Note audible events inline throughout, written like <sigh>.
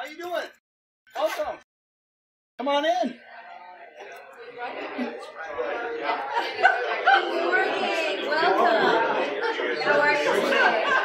How you doing? Welcome. Come on in. Welcome. How are you?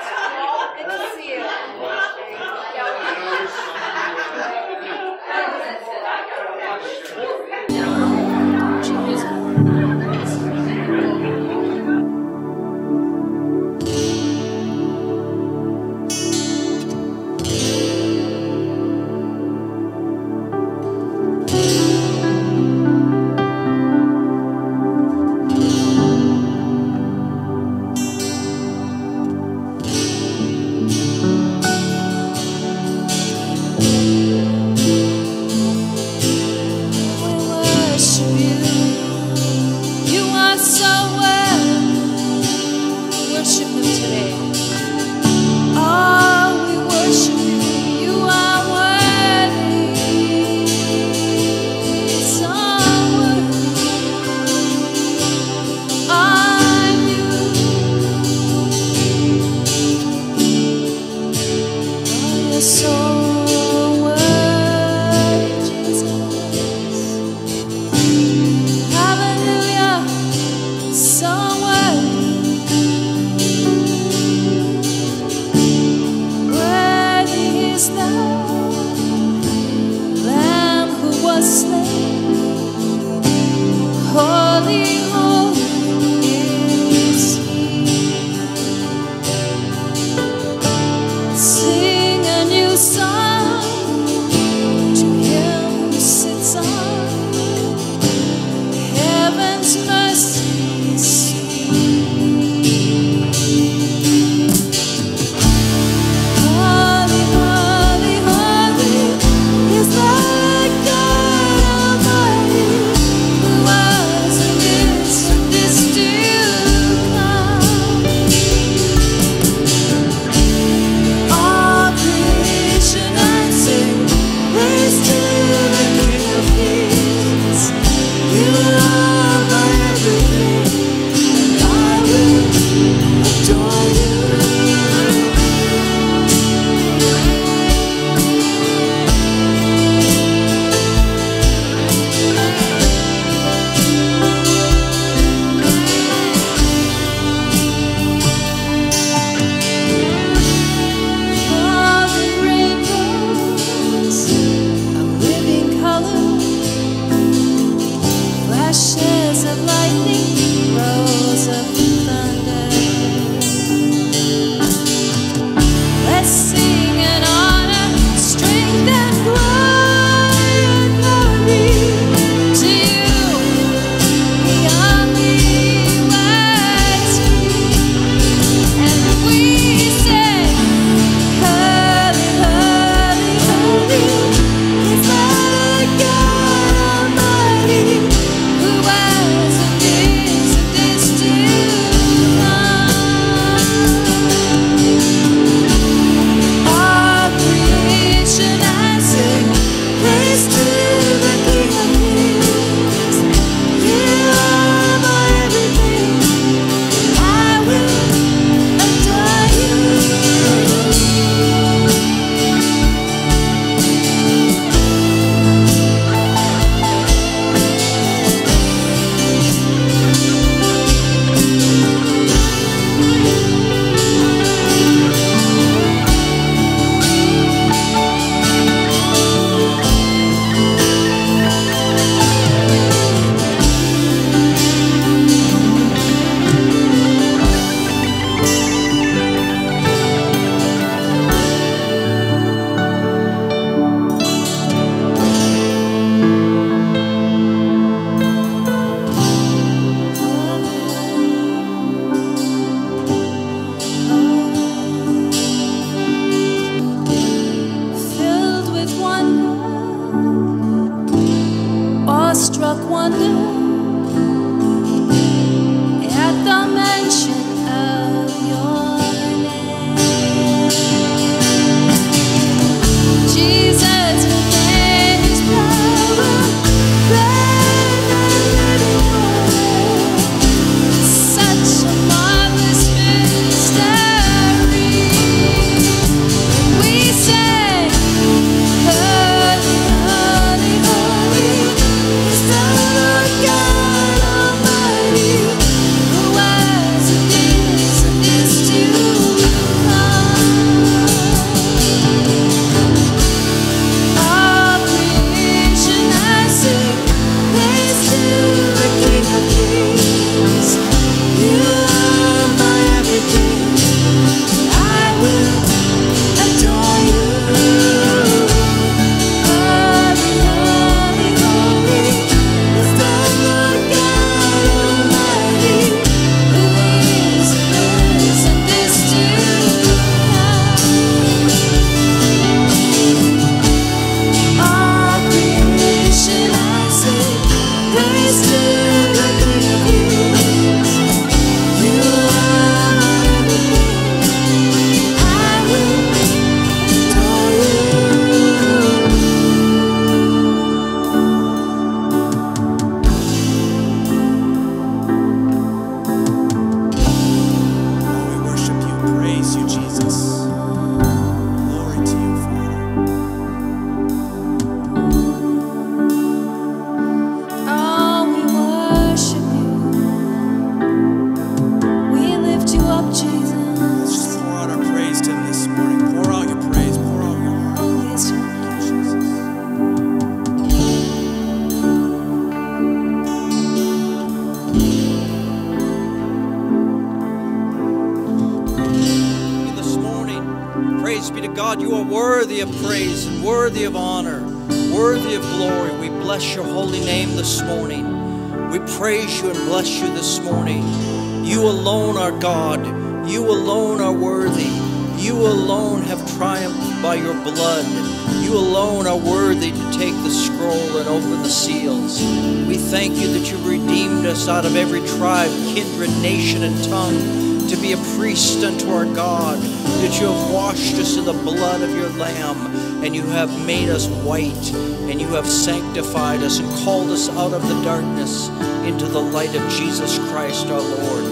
Alone are worthy to take the scroll and open the seals. We thank you that you redeemed us out of every tribe, kindred, nation, and tongue to be a priest unto our God, that you have washed us in the blood of your Lamb, and you have made us white, and you have sanctified us and called us out of the darkness into the light of Jesus Christ our Lord.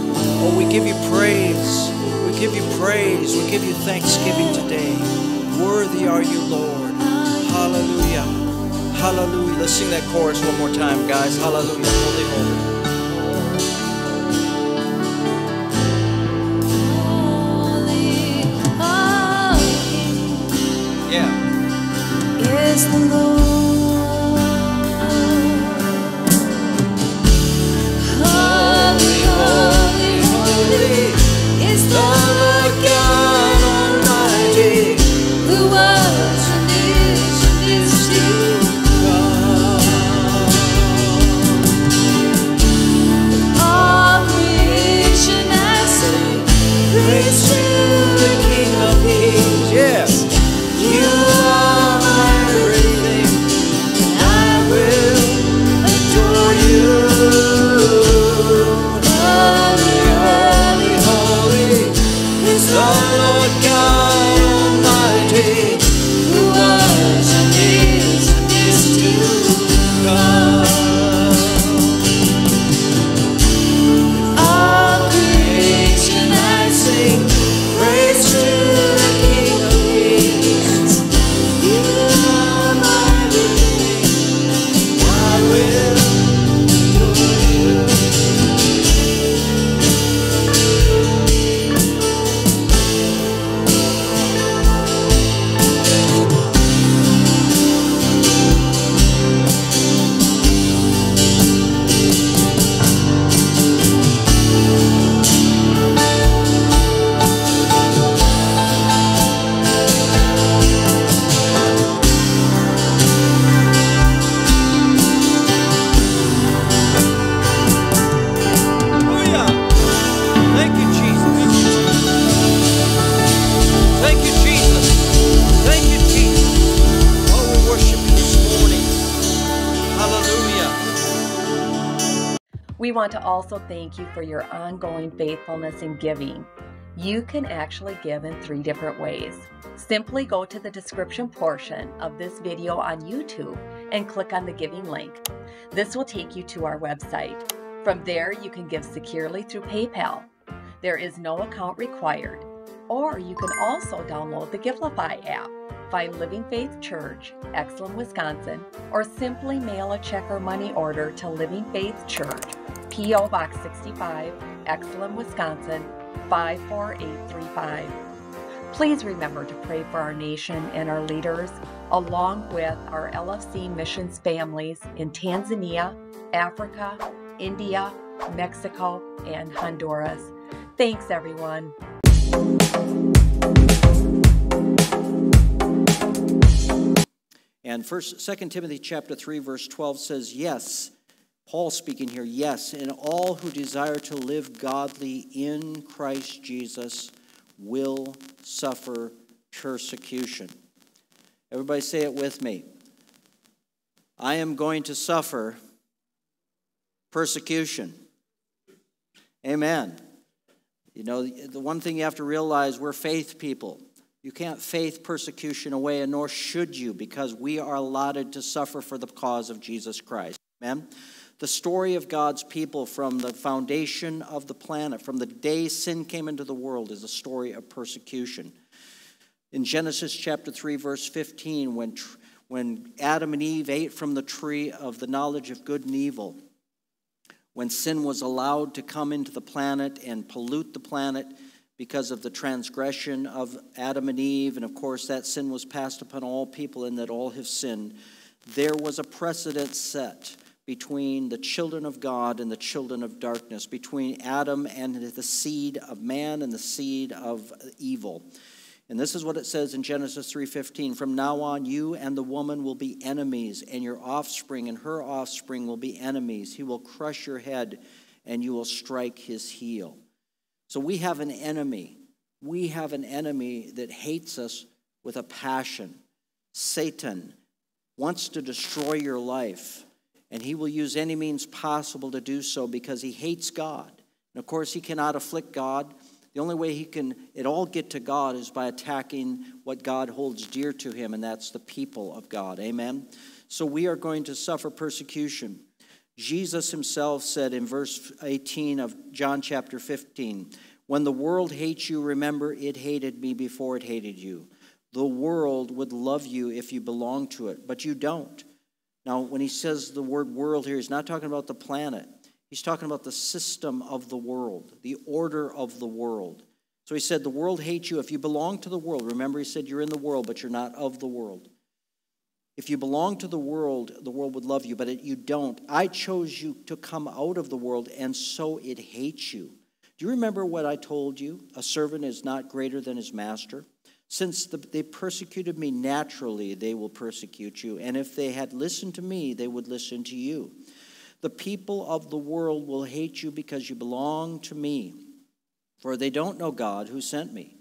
Oh, we give you praise. We give you praise. We give you thanksgiving today. Worthy are you, Lord. Hallelujah. Hallelujah. Let's sing that chorus one more time, guys. Hallelujah. Holy, holy. Holy, holy Yeah. is the Lord. Holy, holy, holy is the Lord want to also thank you for your ongoing faithfulness in giving. You can actually give in three different ways. Simply go to the description portion of this video on YouTube and click on the giving link. This will take you to our website. From there, you can give securely through PayPal. There is no account required. Or you can also download the Givelify app, find Living Faith Church, Exeland, Wisconsin, or simply mail a check or money order to Living Faith Church, P.O. Box 65, Exeland, Wisconsin 54835. Please remember to pray for our nation and our leaders, along with our LFC missions families in Tanzania, Africa, India, Mexico, and Honduras. Thanks, everyone. And first, Second Timothy chapter 3, verse 12 says, Yes, Paul speaking here, yes, and all who desire to live godly in Christ Jesus will suffer persecution. Everybody say it with me. I am going to suffer persecution. Amen. You know, the one thing you have to realize we're faith people. You can't faith persecution away, and nor should you, because we are allotted to suffer for the cause of Jesus Christ. Amen. The story of God's people from the foundation of the planet, from the day sin came into the world, is a story of persecution. In Genesis chapter 3, verse 15, when, when Adam and Eve ate from the tree of the knowledge of good and evil, when sin was allowed to come into the planet and pollute the planet because of the transgression of Adam and Eve, and of course that sin was passed upon all people and that all have sinned, there was a precedent set between the children of God and the children of darkness, between Adam and the seed of man and the seed of evil. And this is what it says in Genesis 3:15, from now on you and the woman will be enemies and your offspring and her offspring will be enemies. He will crush your head and you will strike his heel. So we have an enemy. We have an enemy that hates us with a passion. Satan wants to destroy your life, and he will use any means possible to do so because he hates God. And of course, he cannot afflict God. The only way he can at all get to God is by attacking what God holds dear to him, and that's the people of God. Amen? So we are going to suffer persecution. Jesus himself said in verse 18 of John chapter 15, When the world hates you, remember it hated me before it hated you. The world would love you if you belonged to it, but you don't. Now, when he says the word world here, he's not talking about the planet. He's talking about the system of the world, the order of the world. So he said, The world hates you if you belong to the world. Remember, he said, You're in the world, but you're not of the world. If you belong to the world, the world would love you, but it, you don't. I chose you to come out of the world, and so it hates you. Do you remember what I told you? A servant is not greater than his master. Since the, they persecuted me naturally, they will persecute you. And if they had listened to me, they would listen to you. The people of the world will hate you because you belong to me, for they don't know God who sent me.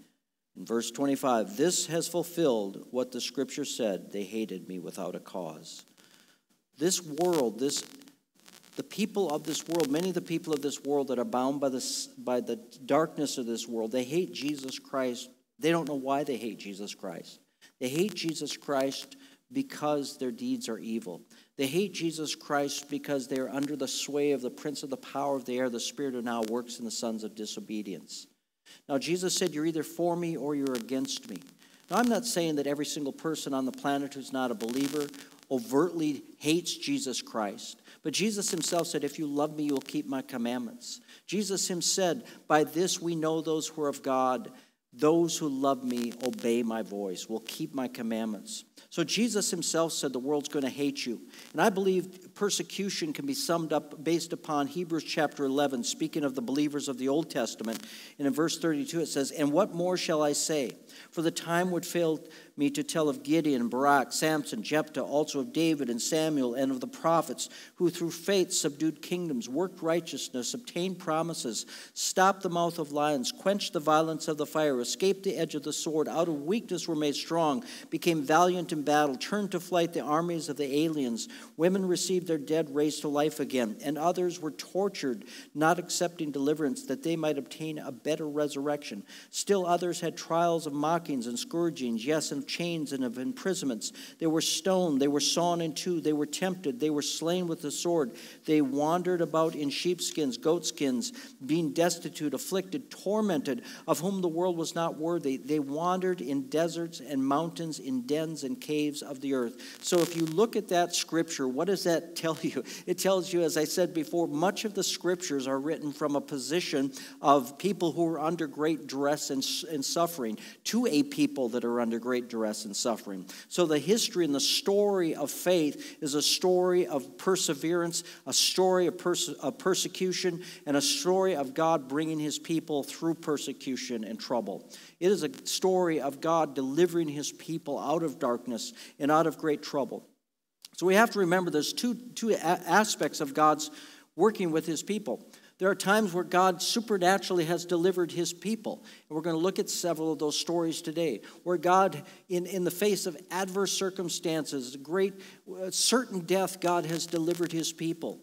In verse 25, this has fulfilled what the scripture said they hated me without a cause. This world, this the people of this world, many of the people of this world that are bound by, this, by the darkness of this world, they hate Jesus Christ. They don't know why they hate Jesus Christ. They hate Jesus Christ because their deeds are evil. They hate Jesus Christ because they are under the sway of the prince of the power of the air, the spirit who now works in the sons of disobedience. Now, Jesus said, You're either for me or you're against me. Now, I'm not saying that every single person on the planet who's not a believer overtly hates Jesus Christ. But Jesus himself said, If you love me, you will keep my commandments. Jesus himself said, By this we know those who are of God. Those who love me obey my voice, will keep my commandments. So Jesus himself said the world's going to hate you. And I believe persecution can be summed up based upon Hebrews chapter 11, speaking of the believers of the Old Testament. And in verse 32 it says, And what more shall I say? For the time would fail me to tell of Gideon, Barak, Samson, Jephthah, also of David and Samuel, and of the prophets, who through faith subdued kingdoms, worked righteousness, obtained promises, stopped the mouth of lions, quenched the violence of the fire, escaped the edge of the sword, out of weakness were made strong, became valiant in battle, turned to flight the armies of the aliens. Women received their dead raised to life again, and others were tortured, not accepting deliverance, that they might obtain a better resurrection. Still others had trials of mockings and scourgings, yes, and of chains and of imprisonments. They were stoned, they were sawn in two, they were tempted, they were slain with the sword. They wandered about in sheepskins, goatskins, being destitute, afflicted, tormented, of whom the world was not worthy. They wandered in deserts and mountains, in dens and caves of the earth. So if you look at that scripture, what does that <laughs> tell you? It tells you, as I said before, much of the scriptures are written from a position of people who are under great duress and, and suffering to a people that are under great duress and suffering. So the history and the story of faith is a story of perseverance, a story of, of persecution, and a story of God bringing his people through persecution and trouble. It is a story of God delivering his people out of darkness and out of great trouble. So we have to remember there's two, two aspects of God's working with his people. There are times where God supernaturally has delivered his people. And we're going to look at several of those stories today, where God, in, in the face of adverse circumstances, great uh, certain death, God has delivered his people.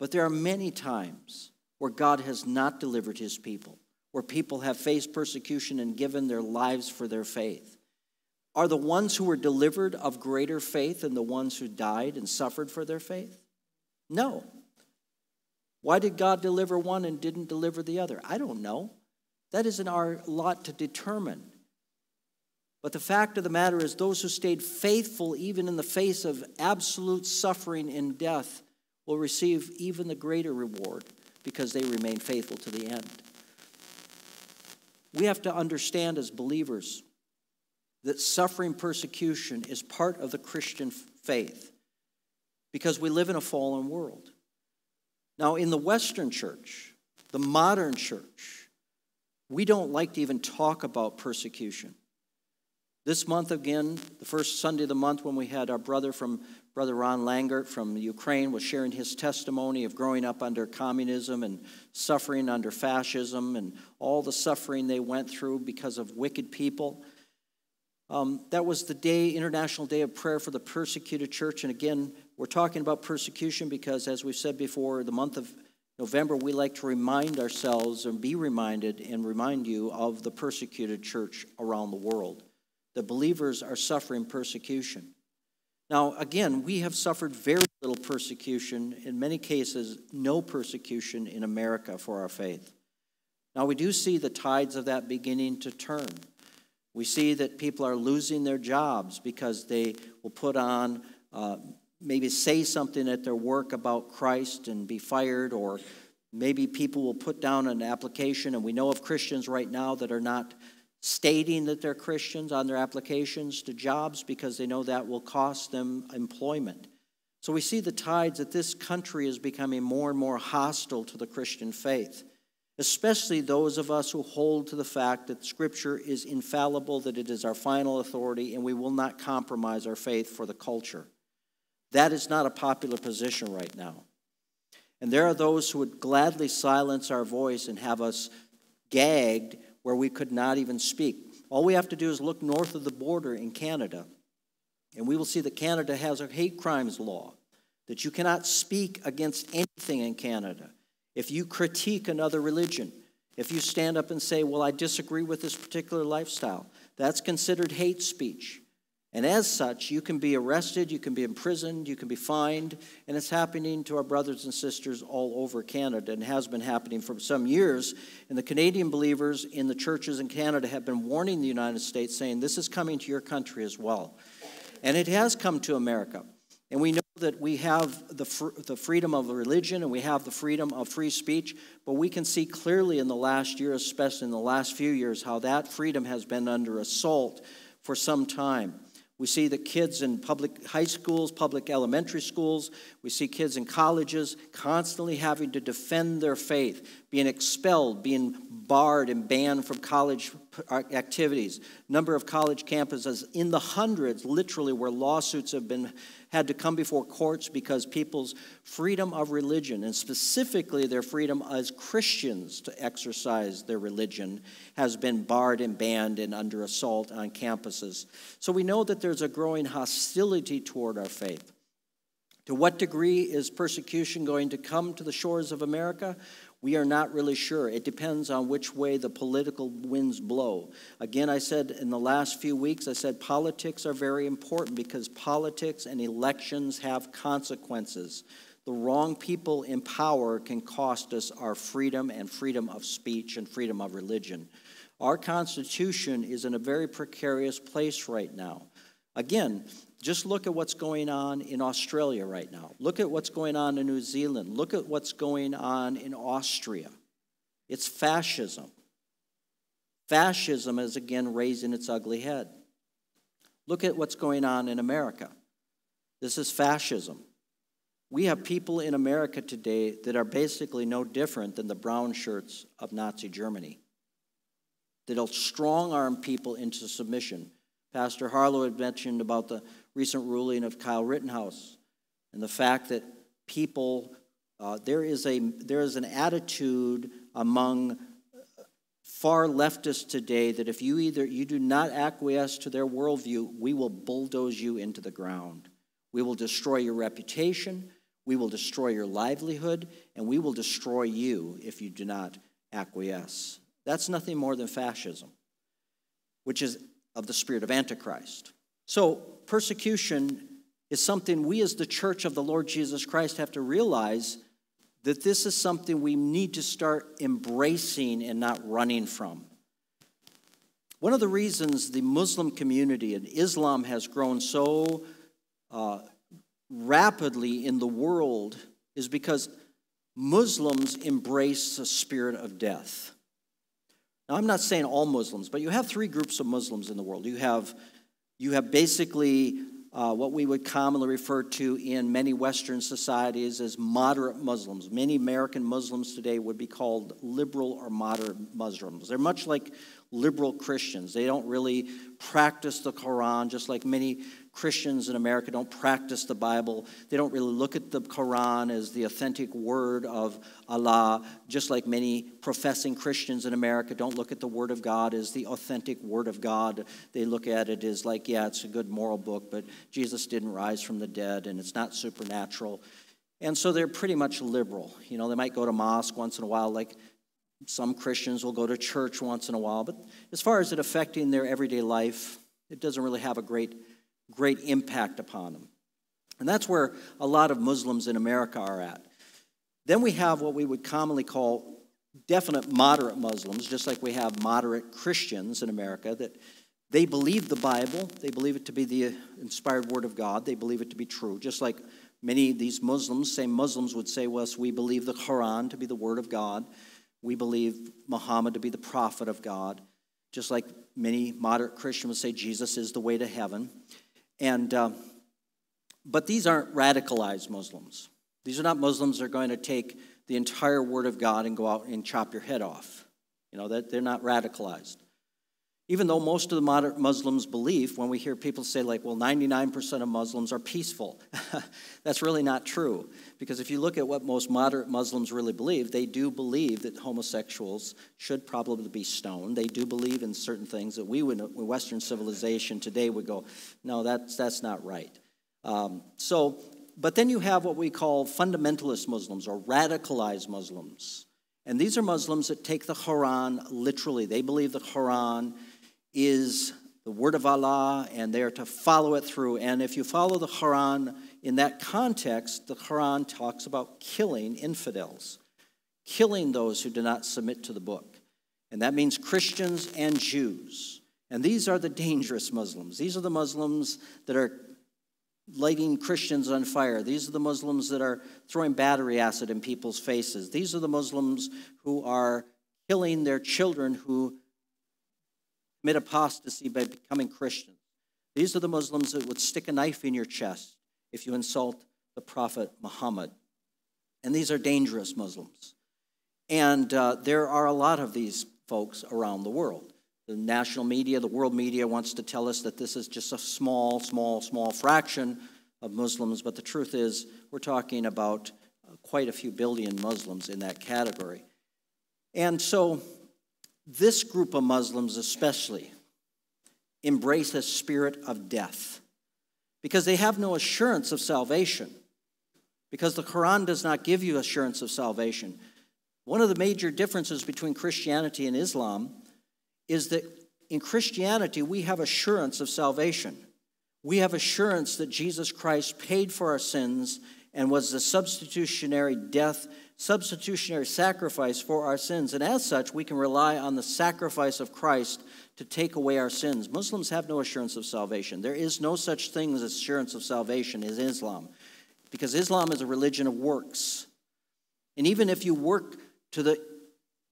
But there are many times where God has not delivered his people, where people have faced persecution and given their lives for their faith. Are the ones who were delivered of greater faith than the ones who died and suffered for their faith? No. Why did God deliver one and didn't deliver the other? I don't know. That isn't our lot to determine. But the fact of the matter is, those who stayed faithful, even in the face of absolute suffering and death, will receive even the greater reward because they remain faithful to the end. We have to understand as believers that suffering persecution is part of the Christian faith because we live in a fallen world. Now, in the Western church, the modern church, we don't like to even talk about persecution. This month, again, the first Sunday of the month, when we had our brother from Brother Ron Langert from Ukraine was sharing his testimony of growing up under communism and suffering under fascism and all the suffering they went through because of wicked people. Um, that was the day, International Day of Prayer for the Persecuted Church. And again, we're talking about persecution because, as we've said before, the month of November, we like to remind ourselves and be reminded and remind you of the persecuted church around the world. The believers are suffering persecution. Now, again, we have suffered very little persecution, in many cases, no persecution in America for our faith. Now, we do see the tides of that beginning to turn. We see that people are losing their jobs because they will put on, uh, maybe say something at their work about Christ and be fired, or maybe people will put down an application. And we know of Christians right now that are not stating that they're Christians on their applications to jobs because they know that will cost them employment. So we see the tides that this country is becoming more and more hostile to the Christian faith especially those of us who hold to the fact that Scripture is infallible, that it is our final authority, and we will not compromise our faith for the culture. That is not a popular position right now. And there are those who would gladly silence our voice and have us gagged where we could not even speak. All we have to do is look north of the border in Canada, and we will see that Canada has a hate crimes law, that you cannot speak against anything in Canada if you critique another religion, if you stand up and say, Well, I disagree with this particular lifestyle, that's considered hate speech. And as such, you can be arrested, you can be imprisoned, you can be fined, and it's happening to our brothers and sisters all over Canada and has been happening for some years. And the Canadian believers in the churches in Canada have been warning the United States, saying, This is coming to your country as well. And it has come to America. And we know that we have the, fr- the freedom of religion and we have the freedom of free speech, but we can see clearly in the last year, especially in the last few years, how that freedom has been under assault for some time. We see that kids in public high schools, public elementary schools, we see kids in colleges constantly having to defend their faith, being expelled, being barred and banned from college uh, activities. Number of college campuses in the hundreds, literally, where lawsuits have been had to come before courts because people's freedom of religion, and specifically their freedom as Christians to exercise their religion, has been barred and banned and under assault on campuses. So we know that there's a growing hostility toward our faith. To what degree is persecution going to come to the shores of America? We are not really sure. It depends on which way the political winds blow. Again, I said in the last few weeks, I said politics are very important because politics and elections have consequences. The wrong people in power can cost us our freedom and freedom of speech and freedom of religion. Our Constitution is in a very precarious place right now. Again, just look at what's going on in Australia right now. Look at what's going on in New Zealand. Look at what's going on in Austria. It's fascism. Fascism is again raising its ugly head. Look at what's going on in America. This is fascism. We have people in America today that are basically no different than the brown shirts of Nazi Germany. That'll strong arm people into submission. Pastor Harlow had mentioned about the recent ruling of Kyle Rittenhouse and the fact that people, uh, there, is a, there is an attitude among far leftists today that if you either you do not acquiesce to their worldview, we will bulldoze you into the ground. We will destroy your reputation, we will destroy your livelihood, and we will destroy you if you do not acquiesce. That's nothing more than fascism, which is of the spirit of Antichrist. So, persecution is something we as the church of the Lord Jesus Christ have to realize that this is something we need to start embracing and not running from. One of the reasons the Muslim community and Islam has grown so uh, rapidly in the world is because Muslims embrace the spirit of death. Now, I'm not saying all Muslims, but you have three groups of Muslims in the world. You have you have basically uh, what we would commonly refer to in many Western societies as moderate Muslims. Many American Muslims today would be called liberal or moderate Muslims. They're much like liberal Christians. They don't really practice the Quran, just like many Christians in America don't practice the Bible. They don't really look at the Quran as the authentic word of Allah, just like many professing Christians in America don't look at the Word of God as the authentic Word of God. They look at it as like, yeah, it's a good moral book, but Jesus didn't rise from the dead and it's not supernatural. And so they're pretty much liberal. You know, they might go to mosque once in a while, like some Christians will go to church once in a while, but as far as it affecting their everyday life, it doesn't really have a great great impact upon them. And that's where a lot of Muslims in America are at. Then we have what we would commonly call definite moderate Muslims, just like we have moderate Christians in America, that they believe the Bible, they believe it to be the inspired word of God, they believe it to be true, just like many of these Muslims, same Muslims would say, well, we believe the Quran to be the word of God, we believe Muhammad to be the prophet of God, just like many moderate Christians would say Jesus is the way to heaven. And, uh, but these aren't radicalized Muslims. These are not Muslims that are going to take the entire Word of God and go out and chop your head off. You know, that they're not radicalized. Even though most of the moderate Muslims believe, when we hear people say, like, well, 99% of Muslims are peaceful, <laughs> that's really not true. Because if you look at what most moderate Muslims really believe, they do believe that homosexuals should probably be stoned. They do believe in certain things that we would, Western civilization today would go, no, that's, that's not right. Um, so, but then you have what we call fundamentalist Muslims or radicalized Muslims. And these are Muslims that take the Quran literally. They believe the Quran is the word of Allah and they're to follow it through. And if you follow the Quran in that context, the Quran talks about killing infidels, killing those who do not submit to the book. And that means Christians and Jews. And these are the dangerous Muslims. These are the Muslims that are lighting Christians on fire. These are the Muslims that are throwing battery acid in people's faces. These are the Muslims who are killing their children who commit apostasy by becoming Christians. These are the Muslims that would stick a knife in your chest if you insult the Prophet Muhammad. And these are dangerous Muslims. And uh, there are a lot of these folks around the world. The national media, the world media wants to tell us that this is just a small, small, small fraction of Muslims, but the truth is, we're talking about uh, quite a few billion Muslims in that category. And so, this group of Muslims, especially, embrace a spirit of death because they have no assurance of salvation. Because the Quran does not give you assurance of salvation. One of the major differences between Christianity and Islam is that in Christianity, we have assurance of salvation. We have assurance that Jesus Christ paid for our sins and was the substitutionary death, substitutionary sacrifice for our sins. And as such, we can rely on the sacrifice of Christ to take away our sins. Muslims have no assurance of salvation. There is no such thing as assurance of salvation in Islam because Islam is a religion of works. And even if you work to the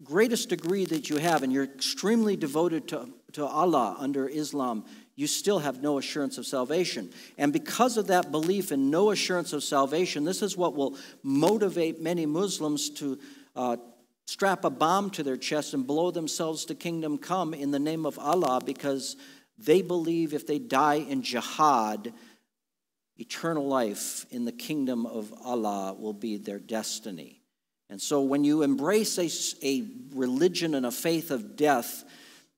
greatest degree that you have and you're extremely devoted to, to Allah under Islam, you still have no assurance of salvation. And because of that belief and no assurance of salvation, this is what will motivate many Muslims to uh, strap a bomb to their chest and blow themselves to kingdom come in the name of Allah because they believe if they die in jihad, eternal life in the kingdom of Allah will be their destiny. And so when you embrace a, a religion and a faith of death,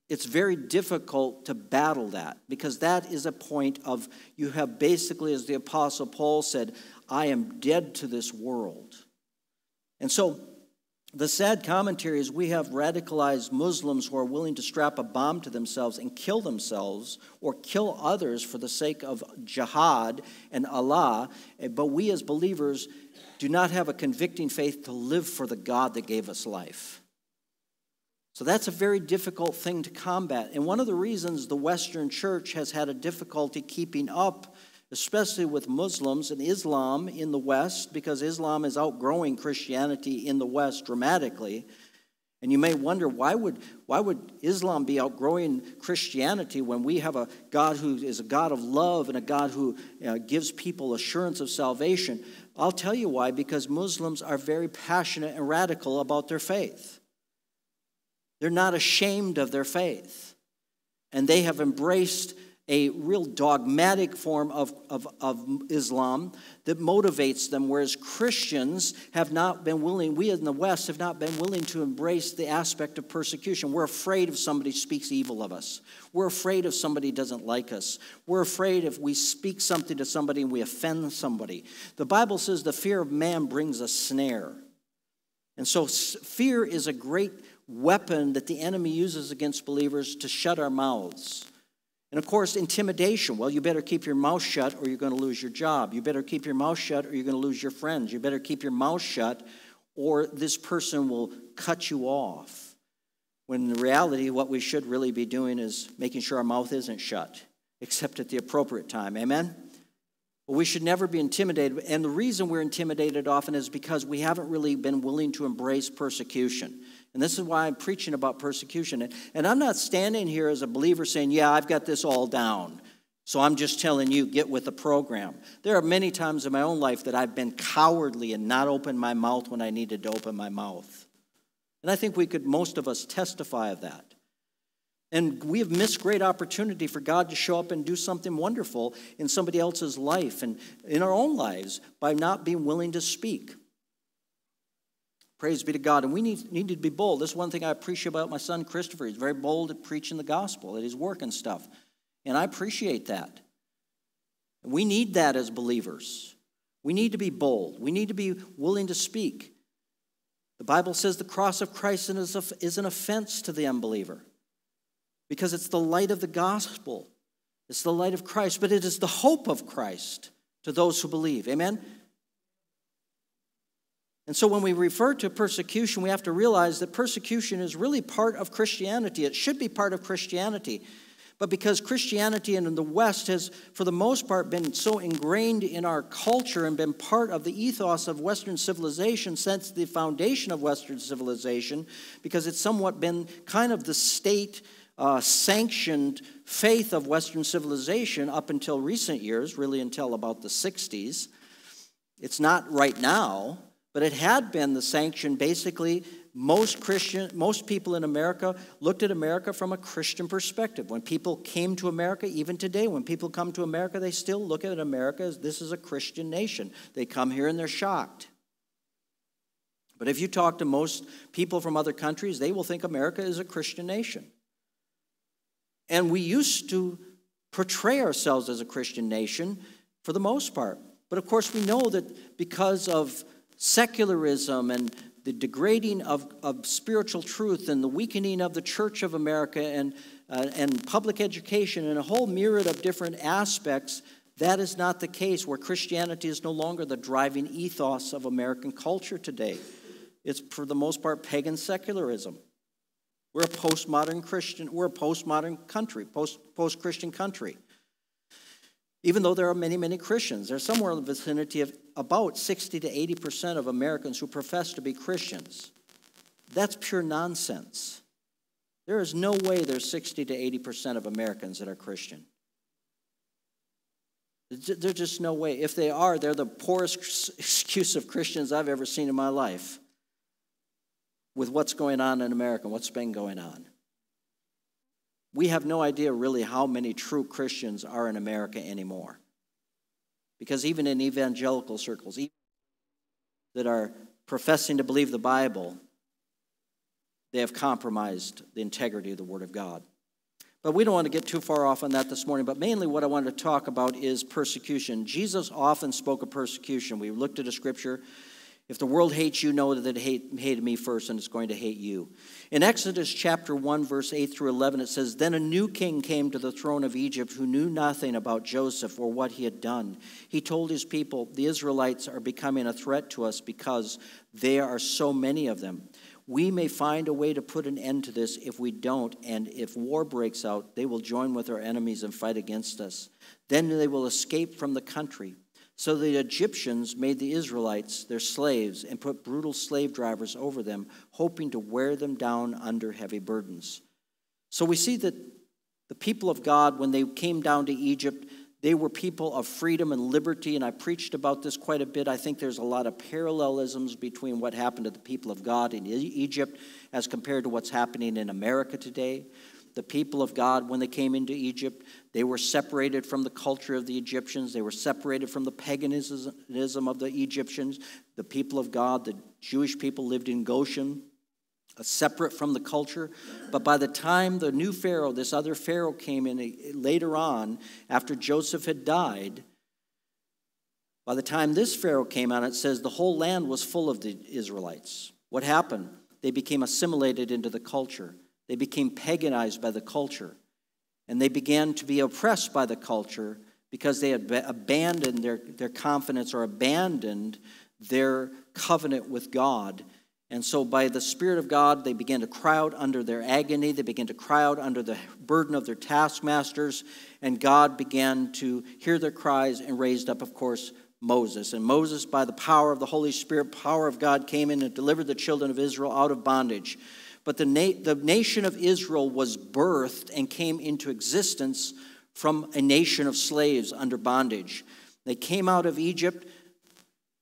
it's very difficult to battle that because that is a point of you have basically, as the Apostle Paul said, I am dead to this world. And so the sad commentary is we have radicalized Muslims who are willing to strap a bomb to themselves and kill themselves or kill others for the sake of jihad and Allah, eh, but we as believers do not have a convicting faith to live for the God that gave us life. So that's a very difficult thing to combat. And one of the reasons the Western church has had a difficulty keeping up, especially with Muslims and Islam in the West, because Islam is outgrowing Christianity in the West dramatically, And you may wonder why would, why would Islam be outgrowing Christianity when we have a God who is a God of love and a God who gives people assurance of salvation? I'll tell you why because Muslims are very passionate and radical about their faith. They're not ashamed of their faith. And they have embraced a real dogmatic form of, of, of Islam that motivates them, whereas Christians have not been willing, we in the West have not been willing to embrace the aspect of persecution. We're afraid if somebody speaks evil of us. We're afraid if somebody doesn't like us. We're afraid if we speak something to somebody and we offend somebody. The Bible says the fear of man brings a snare. And so fear is a great weapon that the enemy uses against believers to shut our mouths. And of course, intimidation. Well, you better keep your mouth shut or you're going to lose your job. You better keep your mouth shut or you're going to lose your friends. You better keep your mouth shut or this person will cut you off. When in reality, what we should really be doing is making sure our mouth isn't shut, <laughs> except at the appropriate time. Amen? Well, we should never be intimidated. And the reason we're intimidated often is because we haven't really been willing to embrace persecution. And this is why I'm preaching about persecution. And I'm not standing here as a believer saying, Yeah, I've got this all down. So I'm just telling you, get with the program. There are many times in my own life that I've been cowardly and not opened my mouth when I needed to open my mouth. And I think we could, most of us, testify of that. And we have missed great opportunity for God to show up and do something wonderful in somebody else's life and in our own lives by not being willing to speak. Praise be to God. And we need, need to be bold. This is one thing I appreciate about my son Christopher. He's very bold at preaching the gospel, at his work and stuff. And I appreciate that. We need that as believers. We need to be bold. We need to be willing to speak. The Bible says the cross of Christ is an offense to the unbeliever because it's the light of the gospel. It's the light of Christ, but it is the hope of Christ to those who believe. Amen? And so when we refer to persecution, we have to realize that persecution is really part of Christianity. It should be part of Christianity. But because Christianity in the West has, for the most part, been so ingrained in our culture and been part of the ethos of Western civilization since the foundation of Western civilization, because it's somewhat been kind of the state uh, sanctioned faith of Western civilization up until recent years, really until about the 60s. It's not right now, but it had been the sanction basically most Christian most people in America looked at America from a Christian perspective. When people came to America, even today, when people come to America, they still look at America as this is a Christian nation. They come here and they're shocked. But if you talk to most people from other countries, they will think America is a Christian nation. And we used to portray ourselves as a Christian nation for the most part. But of course, we know that because of secularism and the degrading of, of spiritual truth and the weakening of the Church of America and, uh, and public education and a whole myriad of different aspects, that is not the case where Christianity is no longer the driving ethos of American culture today. It's for the most part pagan secularism. We're a postmodern Christian, we're a postmodern country, post, post-Christian country even though there are many, many Christians. There's somewhere in the vicinity of about 60 to 80% of Americans who profess to be Christians. That's pure nonsense. There is no way there's 60 to 80% of Americans that are Christian. There's just no way. If they are, they're the poorest excuse of Christians I've ever seen in my life with what's going on in America, and what's been going on. We have no idea really how many true Christians are in America anymore. Because even in evangelical circles, that are professing to believe the Bible, they have compromised the integrity of the Word of God. But we don't want to get too far off on that this morning. But mainly, what I wanted to talk about is persecution. Jesus often spoke of persecution. We looked at a scripture if the world hates you, know that it hate, hated me first and it's going to hate you. In Exodus chapter 1, verse 8 through 11, it says, Then a new king came to the throne of Egypt who knew nothing about Joseph or what he had done. He told his people, The Israelites are becoming a threat to us because there are so many of them. We may find a way to put an end to this if we don't, and if war breaks out, they will join with our enemies and fight against us. Then they will escape from the country. So the Egyptians made the Israelites their slaves and put brutal slave drivers over them, hoping to wear them down under heavy burdens. So we see that the people of God, when they came down to Egypt, they were people of freedom and liberty, and I preached about this quite a bit. I think there's a lot of parallelisms between what happened to the people of God in Egypt as compared to what's happening in America today. The people of God, when they came into Egypt, they were separated from the culture of the Egyptians. They were separated from the paganism of the Egyptians. The people of God, the Jewish people, lived in Goshen, uh, separate from the culture. But by the time the new Pharaoh, this other Pharaoh, came in uh, later on, after Joseph had died, by the time this Pharaoh came out, it says the whole land was full of the Israelites. What happened? They became assimilated into the culture. They became paganized by the culture. And they began to be oppressed by the culture because they had abandoned their, their confidence or abandoned their covenant with God. And so, by the Spirit of God, they began to cry out under their agony. They began to cry out under the burden of their taskmasters. And God began to hear their cries and raised up, of course, Moses. And Moses, by the power of the Holy Spirit, power of God, came in and delivered the children of Israel out of bondage. But the, na- the nation of Israel was birthed and came into existence from a nation of slaves under bondage. They came out of Egypt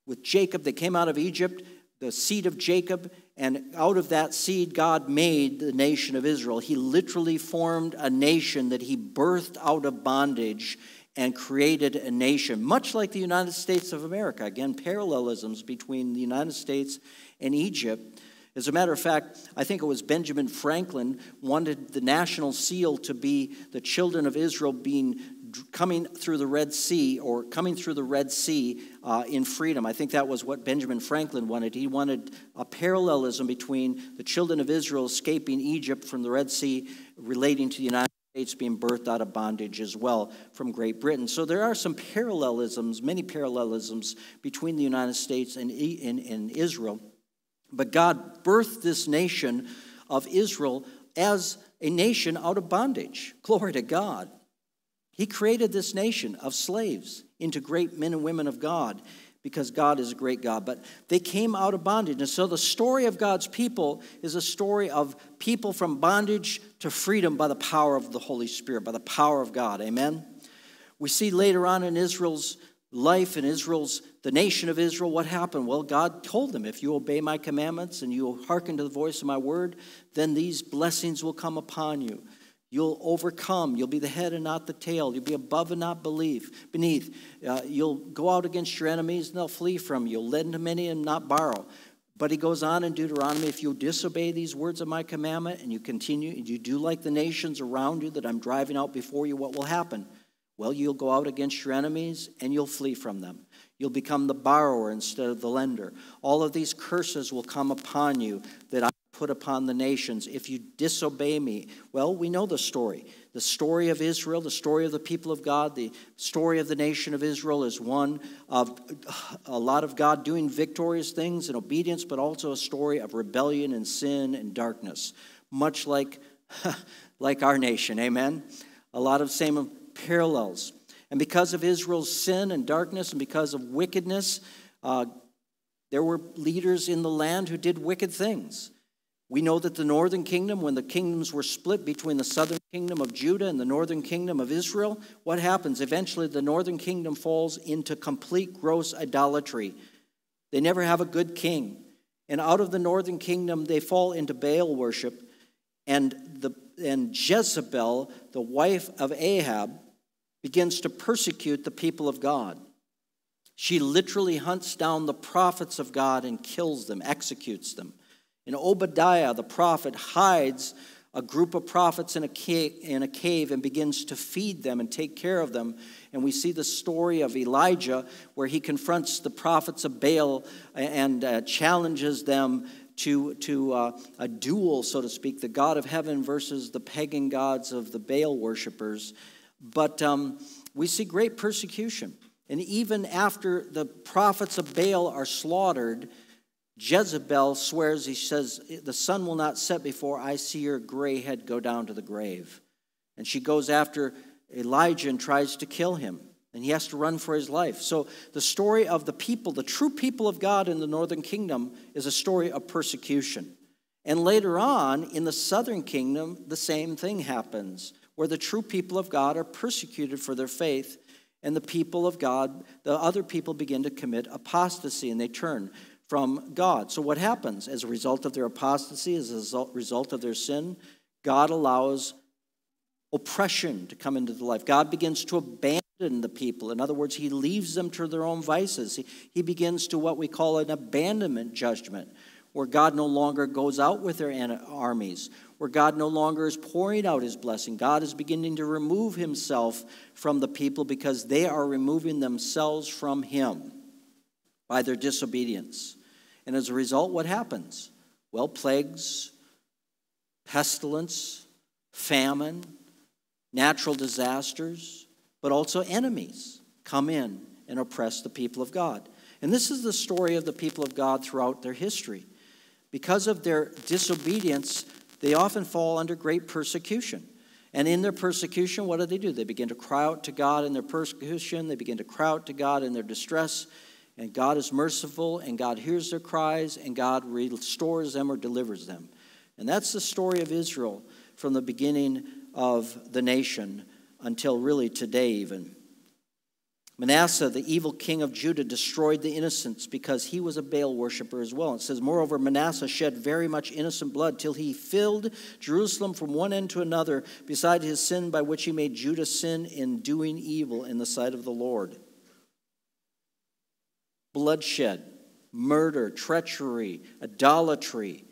with Jacob, they came out of Egypt, the seed of Jacob, and out of that seed, God made the nation of Israel. He literally formed a nation that he birthed out of bondage and created a nation, much like the United States of America. Again, parallelisms between the United States and Egypt. As a matter of fact, I think it was Benjamin Franklin wanted the national seal to be the children of Israel being coming through the Red Sea or coming through the Red Sea uh, in freedom. I think that was what Benjamin Franklin wanted. He wanted a parallelism between the children of Israel escaping Egypt from the Red Sea relating to the United States being birthed out of bondage as well from Great Britain. So there are some parallelisms, many parallelisms between the United States and, and, and Israel. But God birthed this nation of Israel as a nation out of bondage. Glory to God. He created this nation of slaves into great men and women of God because God is a great God. But they came out of bondage. And so the story of God's people is a story of people from bondage to freedom by the power of the Holy Spirit, by the power of God. Amen? We see later on in Israel's life in Israel's, the nation of Israel, what happened? Well, God told them, if you obey my commandments and you hearken to the voice of my word, then these blessings will come upon you. You'll overcome. You'll be the head and not the tail. You'll be above and not believe, beneath. Uh, you'll go out against your enemies and they'll flee from you. You'll lend to many and not borrow. But he goes on in Deuteronomy if you disobey these words of my commandment and you continue and you do like the nations around you that I'm driving out before you, what will happen? Well, you'll go out against your enemies and you'll flee from them. You'll become the borrower instead of the lender. All of these curses will come upon you that I put upon the nations if you disobey me. Well, we know the story. The story of Israel, the story of the people of God, the story of the nation of Israel is one of a lot of God doing victorious things and obedience, but also a story of rebellion and sin and darkness, much like, <laughs> like our nation. Amen? A lot of same parallels. And because of Israel's sin and darkness and because of wickedness, uh, there were leaders in the land who did wicked things. We know that the northern kingdom, when the kingdoms were split between the southern kingdom of Judah and the northern kingdom of Israel, what happens? Eventually, the northern kingdom falls into complete gross idolatry. They never have a good king. And out of the northern kingdom, they fall into Baal worship. And, the, and Jezebel, the wife of Ahab, begins to persecute the people of God. She literally hunts down the prophets of God and kills them, executes them. And Obadiah, the prophet, hides a group of prophets in a, cave, in a cave and begins to feed them and take care of them. And we see the story of Elijah where he confronts the prophets of Baal and uh, challenges them to, to uh, a duel, so to speak, the God of heaven versus the pagan gods of the Baal worshippers. But um, we see great persecution. And even after the prophets of Baal are slaughtered, Jezebel swears, he says, The sun will not set before I see your gray head go down to the grave. And she goes after Elijah and tries to kill him. and he has to run for his life. So, the story of the people, the true people of God in the northern kingdom, is a story of persecution. And later on, in the southern kingdom, the same thing happens, where the true people of God are persecuted for their faith, and the people of God, the other people begin to commit apostasy and they turn from God. So, what happens as a result of their apostasy, as a result of their sin? God allows oppression to come into the life. God begins to abandon the people. In other words, he leaves them to their own vices. He, he begins to what we call an abandonment judgment, where God no longer goes out with their armies, where God no longer is pouring out his blessing. God is beginning to remove himself from the people because they are removing themselves from him by their disobedience. And as a result, what happens? Well, plagues, pestilence, famine, natural disasters, but also enemies come in and oppress the people of God. And this is the story of the people of God throughout their history. Because of their disobedience, they often fall under great persecution. And in their persecution, what do they do? They begin to cry out to God in their persecution, they begin to cry out to God in their distress, and God is merciful, and God hears their cries, and God restores them or delivers them. And that's the story of Israel from the beginning of the nation until really today, even. Manasseh, the evil king of Judah, destroyed the innocents because he was a Baal worshiper as well. It says, Moreover, Manasseh shed very much innocent blood till he filled Jerusalem from one end to another, beside his sin by which he made Judah sin in doing evil in the sight of the Lord. Bloodshed, murder, treachery, idolatry,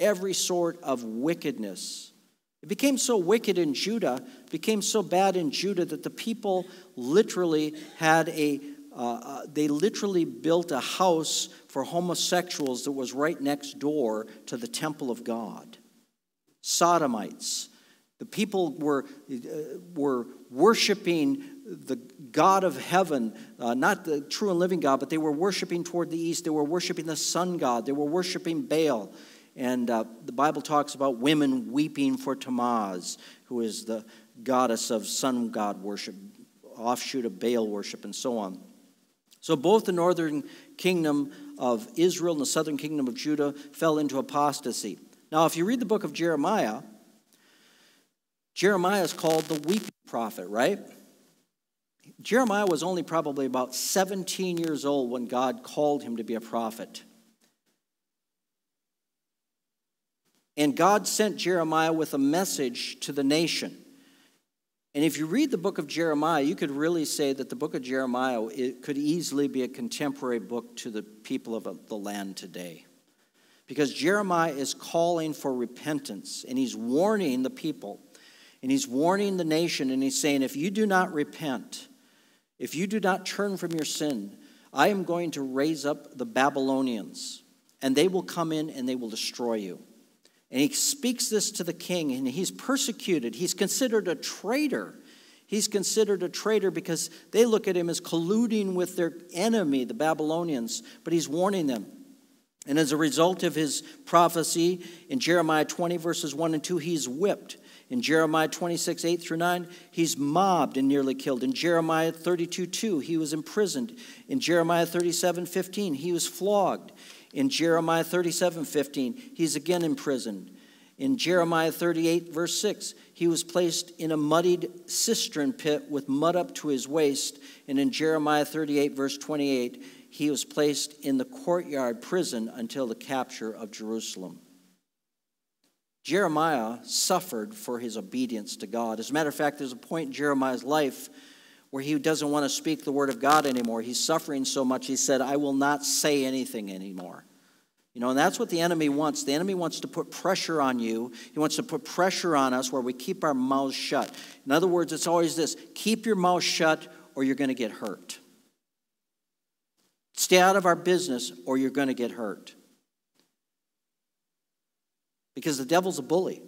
every sort of wickedness it became so wicked in Judah, became so bad in Judah that the people literally had a, uh, uh, they literally built a house for homosexuals that was right next door to the temple of God. Sodomites. The people were, uh, were worshiping the God of heaven, uh, not the true and living God, but they were worshiping toward the east. They were worshiping the sun god. They were worshiping Baal. And uh, the Bible talks about women weeping for Tammuz, who is the goddess of sun god worship, offshoot of Baal worship, and so on. So both the northern kingdom of Israel and the southern kingdom of Judah fell into apostasy. Now, if you read the book of Jeremiah, Jeremiah is called the weeping prophet, right? Jeremiah was only probably about 17 years old when God called him to be a prophet. And God sent Jeremiah with a message to the nation. And if you read the book of Jeremiah, you could really say that the book of Jeremiah could easily be a contemporary book to the people of uh, the land today. Because Jeremiah is calling for repentance and he's warning the people and he's warning the nation and he's saying, if you do not repent, if you do not turn from your sin, I am going to raise up the Babylonians and they will come in and they will destroy you. And he speaks this to the king, and he's persecuted. He's considered a traitor. He's considered a traitor because they look at him as colluding with their enemy, the Babylonians, but he's warning them. And as a result of his prophecy in Jeremiah 20, verses 1 and 2, he's whipped. In Jeremiah 26, 8 through 9, he's mobbed and nearly killed. In Jeremiah 32, 2, he was imprisoned. In Jeremiah 37, 15, he was flogged. In Jeremiah 37 15, he's again imprisoned. In Jeremiah 38, verse 6, he was placed in a muddied cistern pit with mud up to his waist. And in Jeremiah 38, verse 28, he was placed in the courtyard prison until the capture of Jerusalem. Jeremiah suffered for his obedience to God. As a matter of fact, there's a point in Jeremiah's life where he doesn't want to speak the word of God anymore. He's suffering so much, he said, I will not say anything anymore. You know, and that's what the enemy wants. The enemy wants to put pressure on you. He wants to put pressure on us where we keep our mouths shut. In other words, it's always this keep your mouth shut or you're going to get hurt. Stay out of our business or you're going to get hurt. Because the devil's a bully.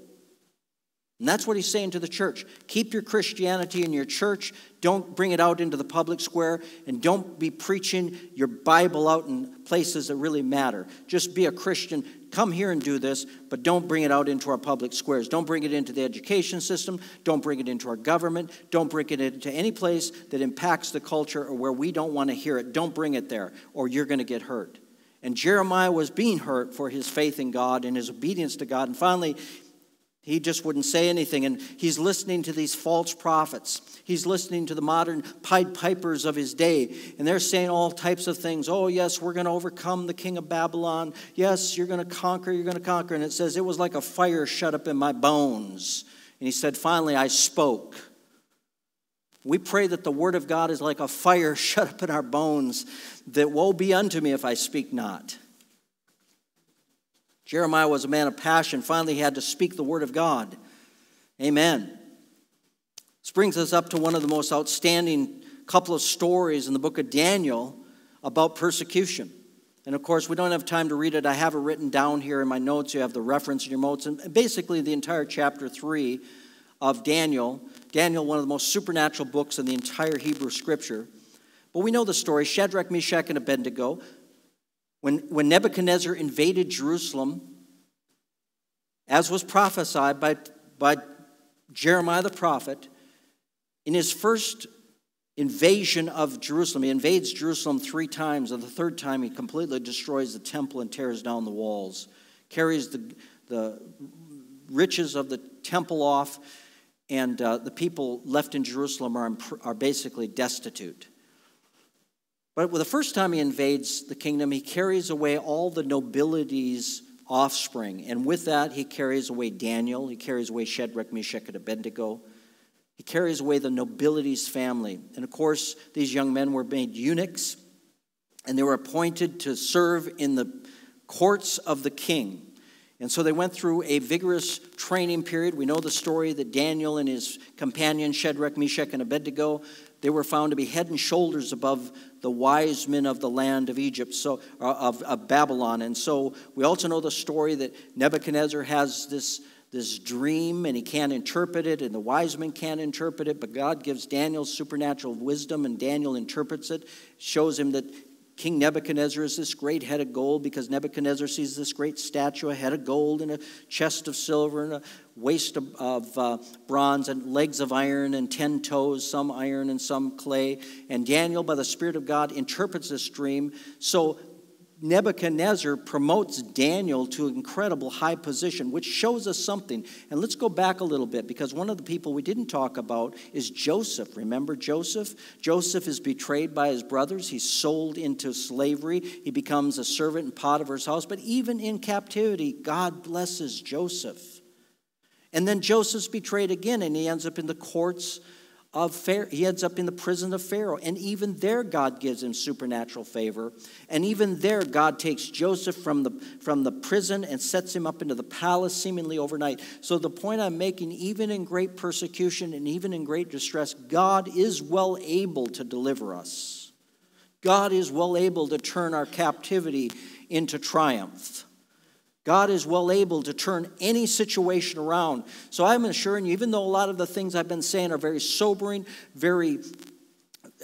And that's what he's saying to the church. Keep your Christianity in your church. Don't bring it out into the public square. And don't be preaching your Bible out in places that really matter. Just be a Christian. Come here and do this, but don't bring it out into our public squares. Don't bring it into the education system. Don't bring it into our government. Don't bring it into any place that impacts the culture or where we don't want to hear it. Don't bring it there, or you're going to get hurt. And Jeremiah was being hurt for his faith in God and his obedience to God. And finally, he just wouldn't say anything. And he's listening to these false prophets. He's listening to the modern Pied Pipers of his day. And they're saying all types of things. Oh, yes, we're going to overcome the king of Babylon. Yes, you're going to conquer, you're going to conquer. And it says, it was like a fire shut up in my bones. And he said, finally, I spoke. We pray that the word of God is like a fire <laughs> shut up in our bones, that woe be unto me if I speak not. Jeremiah was a man of passion. Finally, he had to speak the word of God. Amen. This brings us up to one of the most outstanding couple of stories in the book of Daniel about persecution. And of course, we don't have time to read it. I have it written down here in my notes. You have the reference in your notes. And basically, the entire chapter 3 of Daniel. Daniel, one of the most supernatural books in the entire Hebrew scripture. But we know the story Shadrach, Meshach, and Abednego when, when Nebuchadnezzar invaded Jerusalem, as was prophesied by, by Jeremiah the prophet, in his first invasion of Jerusalem, he invades Jerusalem three times, and the third time he completely destroys the temple and tears down the walls, carries the, the riches of the temple off, and uh, the people left in Jerusalem are, are basically destitute. But the first time he invades the kingdom, he carries away all the nobility's offspring. And with that, he carries away Daniel, he carries away Shadrach, Meshach, and Abednego. He carries away the nobility's family. And of course, these young men were made eunuchs, and they were appointed to serve in the courts of the king. And so they went through a vigorous training period. We know the story that Daniel and his companion Shadrach, Meshach, and Abednego they were found to be head and shoulders above the wise men of the land of Egypt, so uh, of, of Babylon. And so we also know the story that Nebuchadnezzar has this, this dream and he can't interpret it, and the wise men can't interpret it, but God gives Daniel supernatural wisdom, and Daniel interprets it, shows him that King Nebuchadnezzar is this great head of gold because Nebuchadnezzar sees this great statue, a head of gold and a chest of silver and a waist of, of uh, bronze and legs of iron and ten toes, some iron and some clay. And Daniel, by the Spirit of God, interprets this dream. So Nebuchadnezzar promotes Daniel to an incredible high position, which shows us something. And let's go back a little bit because one of the people we didn't talk about is Joseph. Remember Joseph? Joseph is betrayed by his brothers. He's sold into slavery. He becomes a servant in Potiphar's house. But even in captivity, God blesses Joseph. And then Joseph's betrayed again, and he ends up in the courts of Pharaoh. He ends up in the prison of Pharaoh. And even there, God gives him supernatural favor. And even there, God takes Joseph from the, from the prison and sets him up into the palace seemingly overnight. So, the point I'm making, even in great persecution and even in great distress, God is well able to deliver us. God is well able to turn our captivity into triumph. God is well able to turn any situation around. So I'm assuring you, even though a lot of the things I've been saying are very sobering, very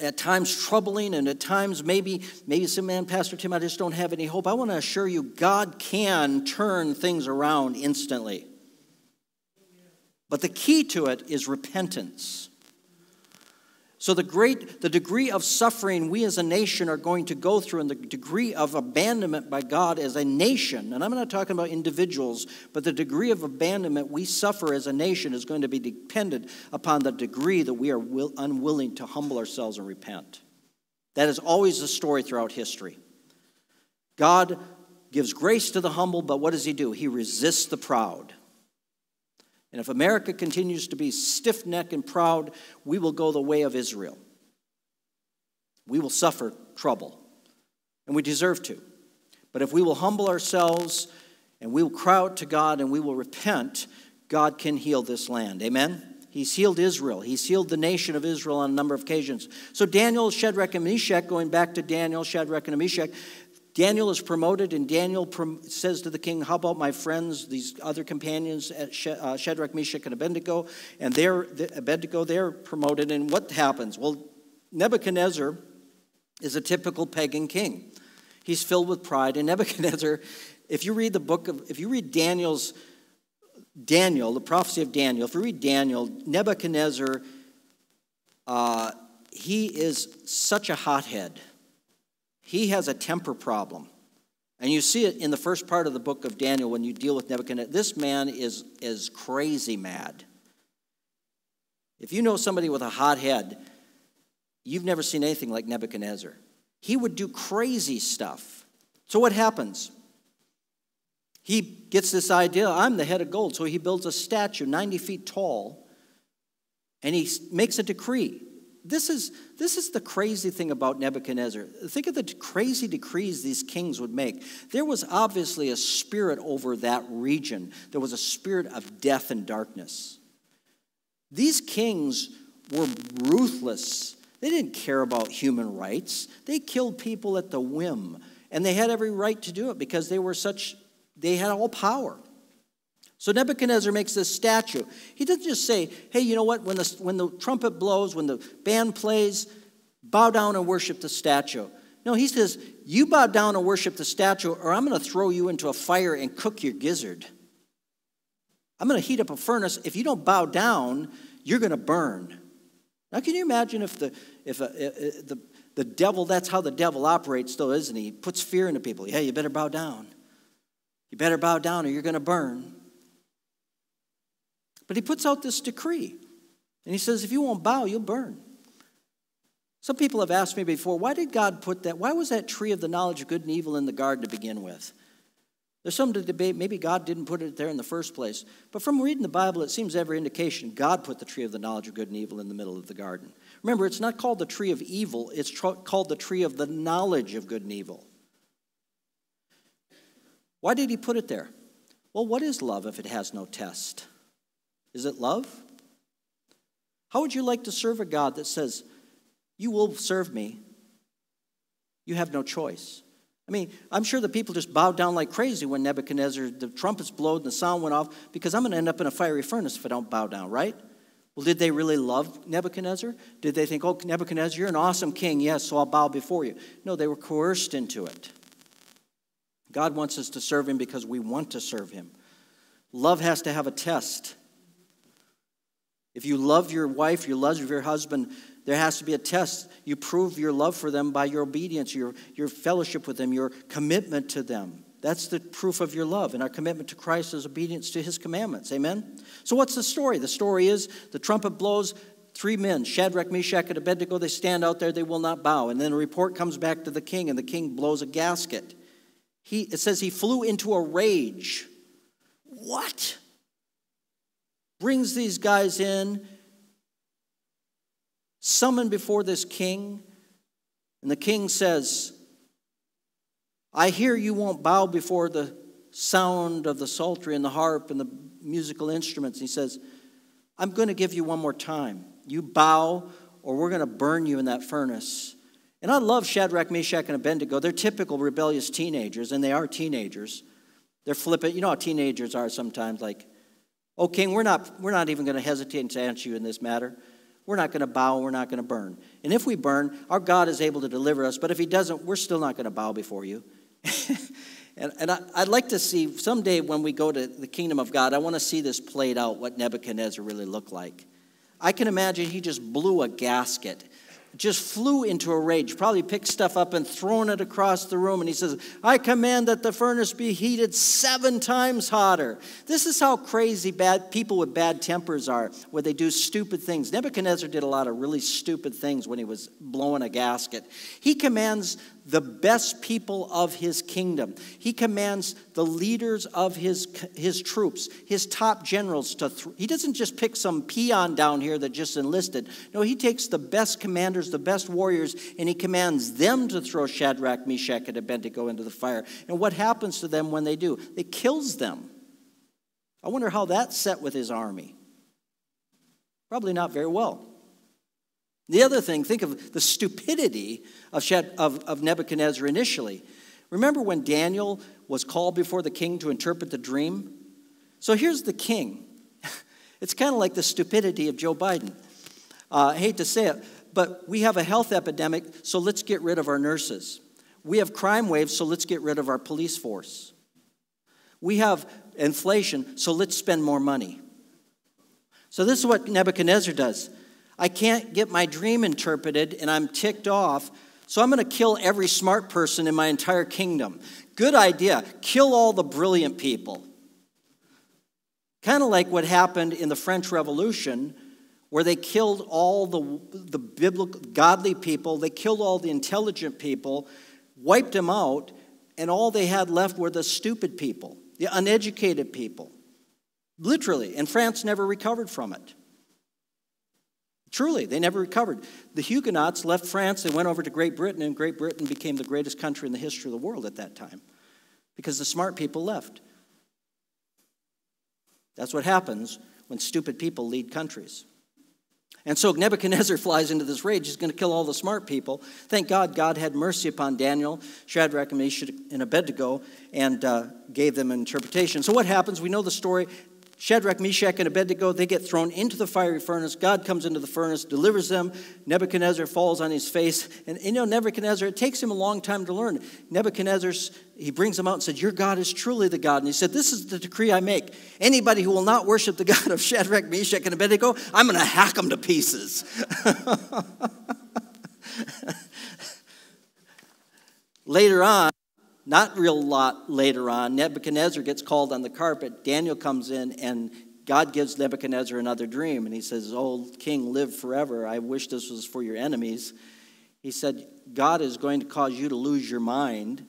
at times troubling, and at times maybe maybe some man, Pastor Tim, I just don't have any hope. I want to assure you, God can turn things around instantly. But the key to it is repentance. So the great the degree of suffering we as a nation are going to go through and the degree of abandonment by God as a nation, and I'm not talking about individuals, but the degree of abandonment we suffer as a nation is going to be dependent upon the degree that we are will, unwilling to humble ourselves and repent. That is always the story throughout history. God gives grace to the humble, but what does he do? He resists the proud. And if America continues to be stiff necked and proud, we will go the way of Israel. We will suffer trouble, and we deserve to. But if we will humble ourselves and we will cry out to God and we will repent, God can heal this land. Amen? He's healed Israel. He's healed the nation of Israel on a number of occasions. So Daniel, Shadrach, and Meshach, going back to Daniel, Shadrach, and Meshach, Daniel is promoted, and Daniel says to the king, How about my friends, these other companions, at uh, Shadrach, Meshach, and Abednego? And they're, the, Abednego, they're promoted. And what happens? Well, Nebuchadnezzar is a typical pagan king. He's filled with pride. And <laughs> Nebuchadnezzar, if you read the book of, if you read Daniel's, Daniel, the prophecy of Daniel, if you read Daniel, Nebuchadnezzar, uh, he is such a hothead. He has a temper problem. And you see it in the first part of the book of Daniel when you deal with Nebuchadnezzar. This man is, is crazy mad. If you know somebody with a hot head, you've never seen anything like Nebuchadnezzar. He would do crazy stuff. So what happens? He gets this idea I'm the head of gold. So he builds a statue 90 feet tall and he makes a decree. This is, this is the crazy thing about Nebuchadnezzar. Think of the crazy decrees these kings would make. There was obviously a spirit over that region, there was a spirit of death and darkness. These kings were ruthless. They didn't care about human rights. They killed people at the whim. And they had every right to do it because they were such, they had all power. So Nebuchadnezzar makes this statue. He doesn't just say, hey, you know what, when the, when the trumpet blows, when the band plays, bow down and worship the statue. No, he says, you bow down and worship the statue, or I'm going to throw you into a fire and cook your gizzard. I'm going to heat up a furnace. If you don't bow down, you're going to burn. Now, can you imagine if the, if a, if the, the devil, that's how the devil operates, though, isn't he? He puts fear into people. Yeah, you better bow down. You better bow down or you're going to burn. But he puts out this decree. And he says, if you won't bow, you'll burn. Some people have asked me before, why did God put that? Why was that tree of the knowledge of good and evil in the garden to begin with? There's some to debate. Maybe God didn't put it there in the first place. But from reading the Bible, it seems every indication God put the tree of the knowledge of good and evil in the middle of the garden. Remember, it's not called the tree of evil, it's called the tree of the knowledge of good and evil. Why did he put it there? Well, what is love if it has no test? Is it love? How would you like to serve a God that says, You will serve me? You have no choice. I mean, I'm sure the people just bowed down like crazy when Nebuchadnezzar, the trumpets blowed and the sound went off because I'm going to end up in a fiery furnace if I don't bow down, right? Well, did they really love Nebuchadnezzar? Did they think, oh, Nebuchadnezzar, you're an awesome king, yes, so I'll bow before you? No, they were coerced into it. God wants us to serve him because we want to serve him. Love has to have a test. If you love your wife, you love your husband, there has to be a test. You prove your love for them by your obedience, your, your fellowship with them, your commitment to them. That's the proof of your love. And our commitment to Christ is obedience to his commandments. Amen? So, what's the story? The story is the trumpet blows, three men, Shadrach, Meshach, and Abednego, they stand out there, they will not bow. And then a report comes back to the king, and the king blows a gasket. He, it says he flew into a rage. What? Brings these guys in, summoned before this king, and the king says, I hear you won't bow before the sound of the psaltery and the harp and the musical instruments. He says, I'm going to give you one more time. You bow, or we're going to burn you in that furnace. And I love Shadrach, Meshach, and Abednego. They're typical rebellious teenagers, and they are teenagers. They're flippant. You know how teenagers are sometimes, like, oh, king, we're not, we're not even going to hesitate to answer you in this matter. We're not going to bow, we're not going to burn. And if we burn, our God is able to deliver us, but if he doesn't, we're still not going to bow before you. <laughs> and and I, would like to see someday when we go to the kingdom of God, I want to see this played out, what Nebuchadnezzar really looked like. I can imagine he just blew a gasket just flew into a rage, probably picked stuff up and thrown it across the room. And he says, I command that the furnace be heated seven times hotter. This is how crazy bad people with bad tempers are, where they do stupid things. Nebuchadnezzar did a lot of really stupid things when he was blowing a gasket. He commands the best people of his kingdom. He commands the leaders of his, his troops, his top generals to. He doesn't just pick some peon down here that just enlisted. No, he takes the best commanders, the best warriors, and he commands them to throw Shadrach, Meshach, and Abednego into the fire. And what happens to them when they do? It kills them. I wonder how that set with his army. Probably not very well. The other thing, think of the stupidity of, of, Nebuchadnezzar initially. Remember when Daniel was called before the king to interpret the dream? So here's the king. <laughs> It's kind of like the stupidity of Joe Biden. Uh, I hate to say it, but we have a health epidemic, so let's get rid of our nurses. We have crime waves, so let's get rid of our police force. We have inflation, so let's spend more money. So, this is what Nebuchadnezzar does. I can't get my dream interpreted, and I'm ticked off, so I'm going to kill every smart person in my entire kingdom. Good idea. Kill all the brilliant people. Kind of like what happened in the French Revolution, where they killed all the, the biblical, godly people, they killed all the intelligent people, wiped them out, and all they had left were the stupid people, the uneducated people. Literally. And France never recovered from it. Truly, they never recovered. The Huguenots left France, they went over to Great Britain, and Great Britain became the greatest country in the history of the world at that time because the smart people left. That's what happens when stupid people lead countries. And so Nebuchadnezzar <laughs> flies into this rage. He's going to kill all the smart people. Thank God, God had mercy upon Daniel, Shadrach, and Meshach, and Abednego, and uh, gave them an interpretation. So what happens? We know the story. Shadrach, Meshach, and Abednego, they get thrown into the fiery furnace. God comes into the furnace, delivers them. Nebuchadnezzar falls on his face. And you know, Nebuchadnezzar, it takes him a long time to learn. Nebuchadnezzar, he brings them out and said, Your God is truly the God. And he said, This is the decree I make. Anybody who will not worship the God of Shadrach, Meshach, and Abednego, I'm going to hack them to pieces. <laughs> Later on, not real lot later on, Nebuchadnezzar gets called on the carpet. Daniel comes in and God gives Nebuchadnezzar another dream. And he says, Oh, king, live forever. I wish this was for your enemies. He said, God is going to cause you to lose your mind,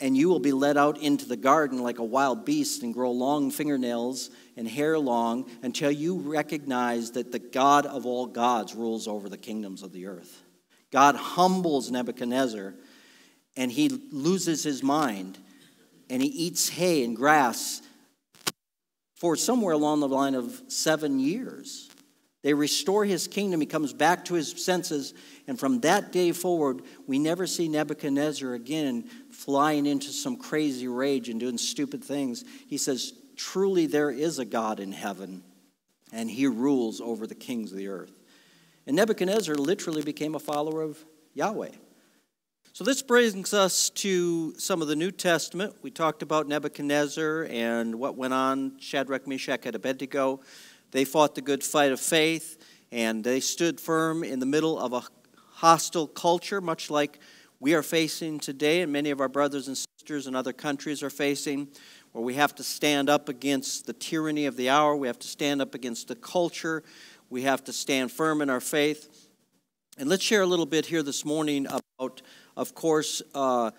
and you will be led out into the garden like a wild beast and grow long fingernails and hair long until you recognize that the God of all gods rules over the kingdoms of the earth. God humbles Nebuchadnezzar and he loses his mind and he eats hay and grass for somewhere along the line of seven years. They restore his kingdom. He comes back to his senses. And from that day forward, we never see Nebuchadnezzar again flying into some crazy rage and doing stupid things. He says, Truly, there is a God in heaven, and he rules over the kings of the earth. And Nebuchadnezzar literally became a follower of Yahweh. So this brings us to some of the New Testament. We talked about Nebuchadnezzar and what went on, Shadrach, Meshach, and Abednego. They fought the good fight of faith, and they stood firm in the middle of a hostile culture, much like we are facing today, and many of our brothers and sisters in other countries are facing, where we have to stand up against the tyranny of the hour, we have to stand up against the culture, we have to stand firm in our faith. And let's share a little bit here this morning about of course, uh,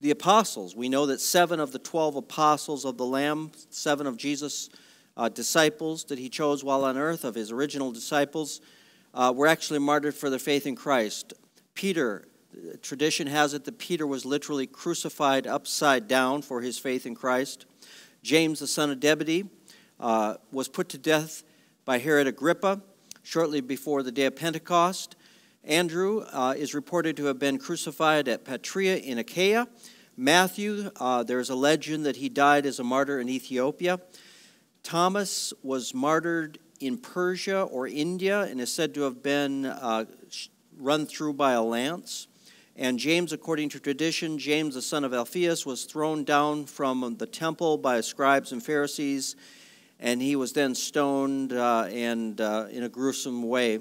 the apostles. We know that seven of the 12 apostles of the Lamb, seven of Jesus' uh, disciples that he chose while on earth, of his original disciples, uh, were actually martyred for their faith in Christ. Peter, tradition has it that Peter was literally crucified upside down for his faith in Christ. James, the son of Zebedee, uh, was put to death by Herod Agrippa shortly before the day of Pentecost. Andrew uh, is reported to have been crucified at Patria in Achaia. Matthew, uh, there's a legend that he died as a martyr in Ethiopia. Thomas was martyred in Persia or India and is said to have been uh, run through by a lance. And James, according to tradition, James, the son of Alphaeus, was thrown down from the temple by scribes and Pharisees, and he was then stoned uh, and uh, in a gruesome way.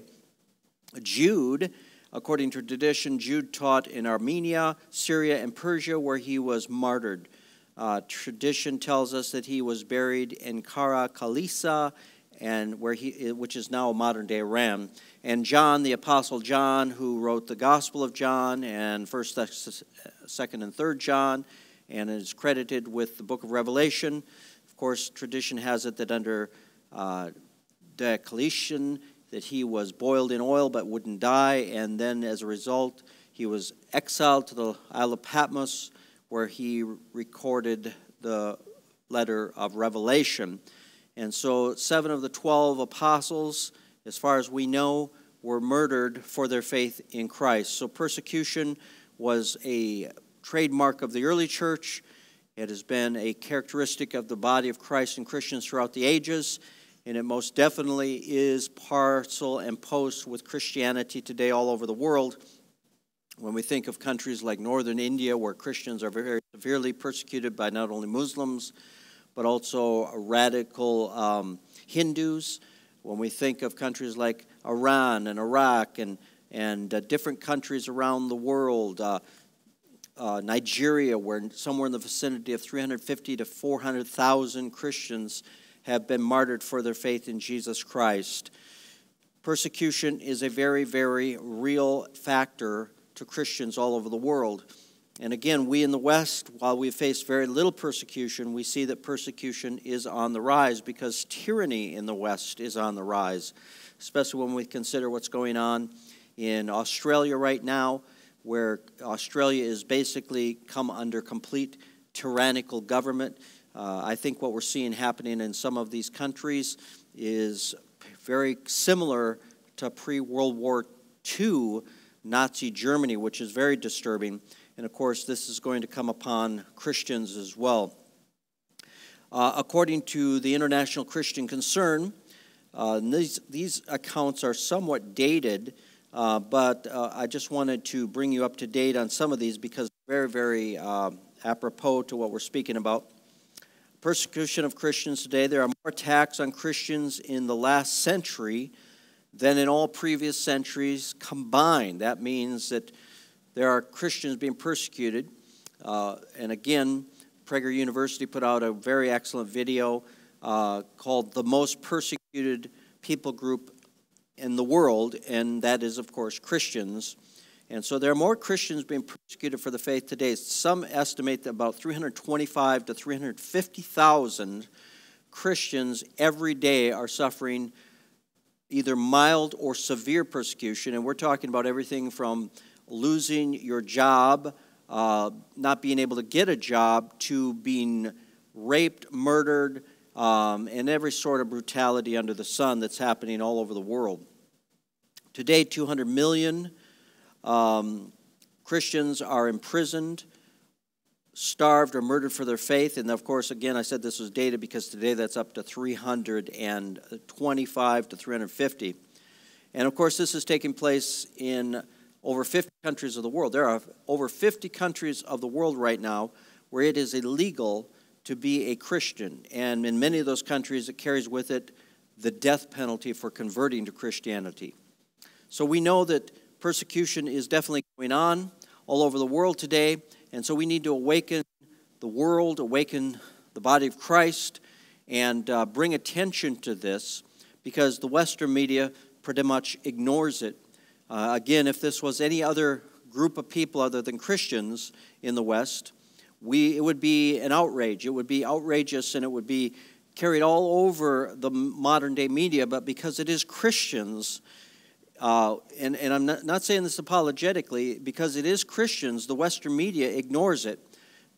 Jude, according to tradition, Jude taught in Armenia, Syria, and Persia, where he was martyred. Uh, tradition tells us that he was buried in Kara Kalisa, and where he, which is now a modern day Iran. And John, the Apostle John, who wrote the Gospel of John and First, Second, and Third John, and is credited with the Book of Revelation. Of course, tradition has it that under uh, Diocletian, that he was boiled in oil but wouldn't die, and then as a result, he was exiled to the Isle of Patmos, where he recorded the letter of Revelation. And so, seven of the 12 apostles, as far as we know, were murdered for their faith in Christ. So, persecution was a trademark of the early church. It has been a characteristic of the body of Christ and Christians throughout the ages, and it most definitely is parcel and post with Christianity today all over the world. When we think of countries like northern India, where Christians are very severely persecuted by not only Muslims, but also radical um, Hindus, when we think of countries like Iran and Iraq and, and uh, different countries around the world, uh, uh, Nigeria, where somewhere in the vicinity of 350 to 400,000 Christians have been martyred for their faith in Jesus Christ. Persecution is a very, very real factor to Christians all over the world. And again, we in the West, while we face very little persecution, we see that persecution is on the rise because tyranny in the West is on the rise, especially when we consider what's going on in Australia right now, where Australia is basically come under complete tyrannical government. Uh, I think what we're seeing happening in some of these countries is very similar to pre World War II Nazi Germany, which is very disturbing. And of course, this is going to come upon Christians as well. Uh, according to the International Christian Concern, uh, these, these accounts are somewhat dated, uh, but uh, I just wanted to bring you up to date on some of these because very, very uh, apropos to what we're speaking about. Persecution of Christians today. There are more attacks on Christians in the last century than in all previous centuries combined. That means that there are Christians being persecuted. Uh, and again, Prager University put out a very excellent video uh, called The Most Persecuted People Group in the World, and that is, of course, Christians. And so there are more Christians being persecuted for the faith today. Some estimate that about 325 to 350,000 Christians every day are suffering either mild or severe persecution. And we're talking about everything from losing your job, uh, not being able to get a job, to being raped, murdered, um, and every sort of brutality under the sun that's happening all over the world. Today, 200 million um, Christians are imprisoned starved or murdered for their faith. And of course, again, I said this was data because today that's up to 325 to 350. And of course, this is taking place in over 50 countries of the world. There are over 50 countries of the world right now where it is illegal to be a Christian. And in many of those countries, it carries with it the death penalty for converting to Christianity. So we know that persecution is definitely going on all over the world today. And so we need to awaken the world, awaken the body of Christ, and uh, bring attention to this because the Western media pretty much ignores it. Uh, again, if this was any other group of people other than Christians in the West, we, it would be an outrage. It would be outrageous and it would be carried all over the modern day media, but because it is Christians, uh, and, and I'm not, not saying this apologetically, because it is Christians, the Western media ignores it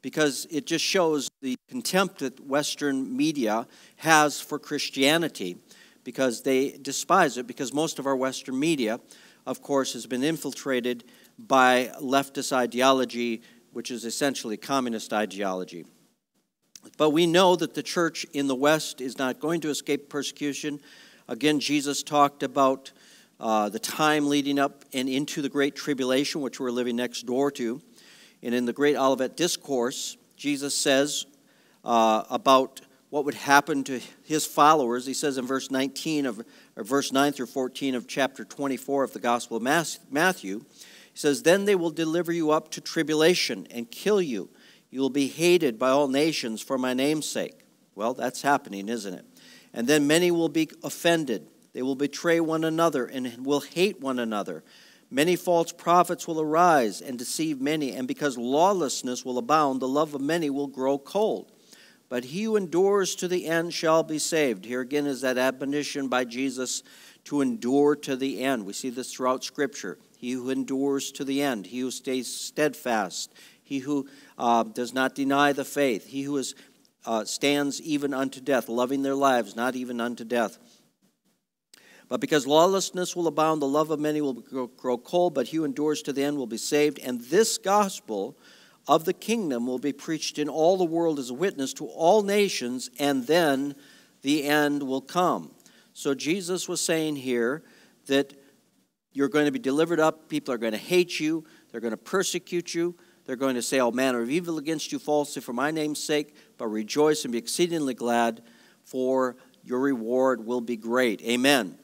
because it just shows the contempt that Western media has for Christianity because they despise it, because most of our Western media, of course, has been infiltrated by leftist ideology, which is essentially communist ideology. But we know that the church in the West is not going to escape persecution. Again, Jesus talked about uh, the time leading up and into the Great Tribulation, which we're living next door to. And in the Great Olivet Discourse, Jesus says uh, about what would happen to his followers. He says in verse 19 of, verse 9 through 14 of chapter 24 of the Gospel of Matthew, he says, Then they will deliver you up to tribulation and kill you. You will be hated by all nations for my name's sake. Well, that's happening, isn't it? And then many will be offended they will betray one another and will hate one another. Many false prophets will arise and deceive many, and because lawlessness will abound, the love of many will grow cold. But he who endures to the end shall be saved. Here again is that admonition by Jesus to endure to the end. We see this throughout Scripture. He who endures to the end, he who stays steadfast, he who uh, does not deny the faith, he who is, uh, stands even unto death, loving their lives, not even unto death. But because lawlessness will abound, the love of many will grow, cold, but he who endures to the end will be saved. And this gospel of the kingdom will be preached in all the world as a witness to all nations, and then the end will come. So Jesus was saying here that you're going to be delivered up, people are going to hate you, they're going to persecute you, they're going to say all manner of evil against you falsely for my name's sake, but rejoice and be exceedingly glad, for your reward will be great. Amen.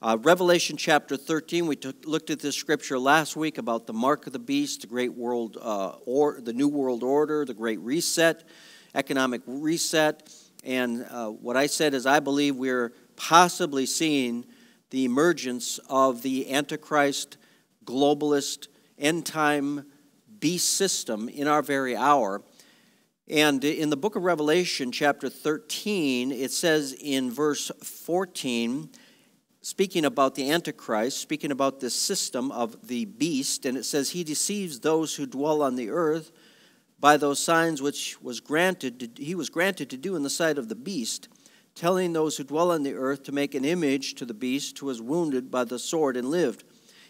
Uh, Revelation chapter 13, we took, looked at this scripture last week about the mark of the beast, the great world, uh, or the new world order, the great reset, economic reset. And uh, what I said is, I believe we're possibly seeing the emergence of the Antichrist, globalist, end time beast system in our very hour. And in the book of Revelation, chapter 13, it says in verse 14, speaking about the Antichrist, speaking about this system of the beast, and it says, He deceives those who dwell on the earth by those signs which was granted to, he was granted to do in the sight of the beast, telling those who dwell on the earth to make an image to the beast who was wounded by the sword and lived.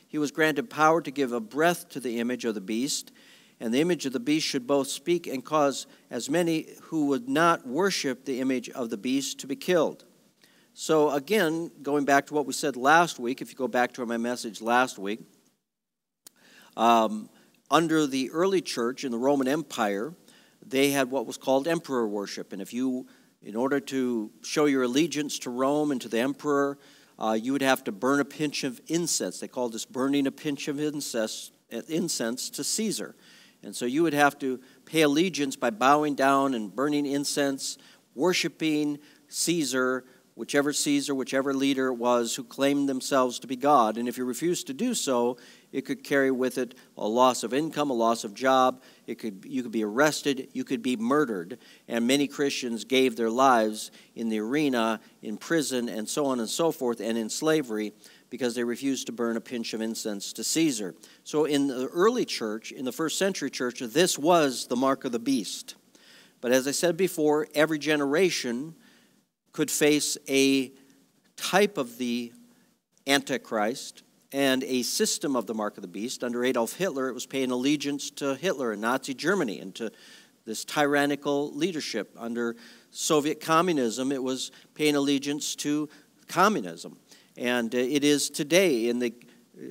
He was granted power to give a breath to the image of the beast and the image of the beast should both speak and cause as many who would not worship the image of the beast to be killed. So, again, going back to what we said last week, if you go back to my message last week, um, under the early church in the Roman Empire, they had what was called emperor worship. And if you, in order to show your allegiance to Rome and to the emperor, uh, you would have to burn a pinch of incense. They called this burning a pinch of incense, incense to Caesar. And so you would have to pay allegiance by bowing down and burning incense, worshiping Caesar, whichever Caesar, whichever leader it was who claimed themselves to be God. And if you refused to do so, it could carry with it a loss of income, a loss of job. It could, you could be arrested, you could be murdered. And many Christians gave their lives in the arena, in prison, and so on and so forth, and in slavery because they refused to burn a pinch of incense to Caesar. So, in the early church, in the first century church, this was the mark of the beast. But as I said before, every generation could face a type of the Antichrist and a system of the mark of the beast. Under Adolf Hitler, it was paying allegiance to Hitler and Nazi Germany and to this tyrannical leadership. Under Soviet communism, it was paying allegiance to communism. And uh, it is today in the uh,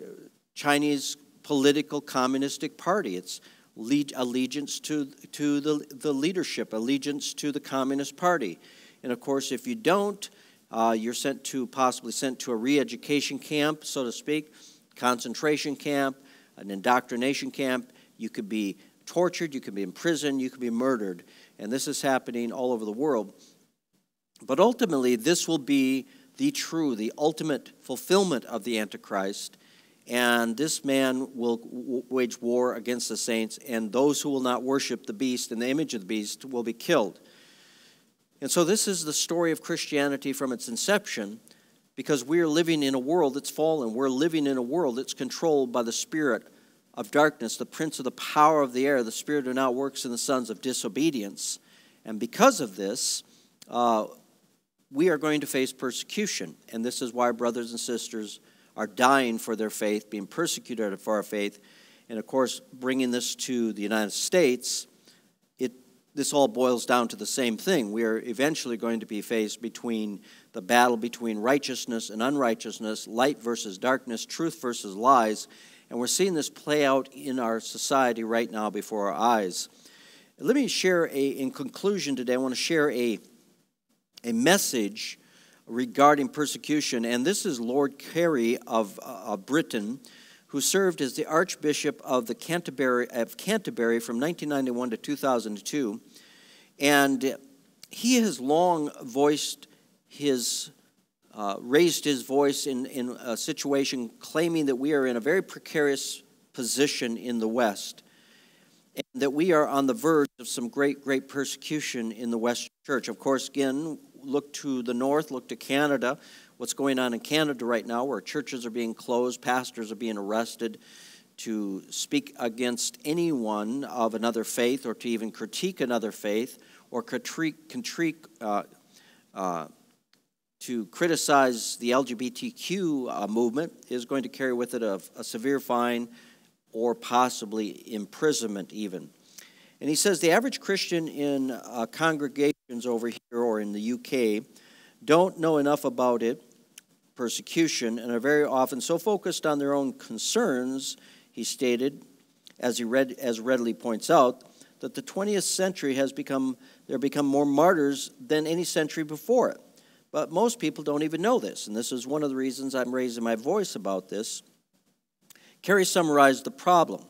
Chinese political communistic party. It's allegiance to, to the, the leadership, allegiance to the Communist Party. And of course, if you don't, uh, you're sent to possibly sent to a re-education camp, so to speak, concentration camp, an indoctrination camp. You could be tortured, you could be imprisoned, you could be murdered. And this is happening all over the world. But ultimately, this will be the true, the ultimate fulfillment of the Antichrist. And this man will wage war against the saints, and those who will not worship the beast and the image of the beast will be killed. And so, this is the story of Christianity from its inception because we are living in a world that's fallen. We're living in a world that's controlled by the spirit of darkness, the prince of the power of the air, the spirit who now works in the sons of disobedience. And because of this, uh, we are going to face persecution. And this is why brothers and sisters are dying for their faith, being persecuted for our faith. And of course, bringing this to the United States, this all boils down to the same thing. We are eventually going to be faced between the battle between righteousness and unrighteousness, light versus darkness, truth versus lies. And we're seeing this play out in our society right now before our eyes. Let me share a, in conclusion today, I want to share a a message regarding persecution, and this is Lord Carey of, of Britain, who served as the Archbishop of the Canterbury of Canterbury from 1991 to 2002, and he has long voiced his uh, raised his voice in, in a situation claiming that we are in a very precarious position in the West and that we are on the verge of some great, great persecution in the Western church. Of course, again, look to the north, look to Canada, what's going on in Canada right now, where churches are being closed, pastors are being arrested to speak against anyone of another faith or to even critique another faith or critique, uh, uh, to criticize the LGBTQ uh, movement is going to carry with it a, a severe fine or possibly imprisonment, even. And he says the average Christian in uh, congregations over here or in the UK don't know enough about it, persecution, and are very often so focused on their own concerns, he stated, as he read, as readily points out, that the 20th century has become, there become more martyrs than any century before it. But most people don't even know this, and this is one of the reasons I'm raising my voice about this. Carey summarized the problem.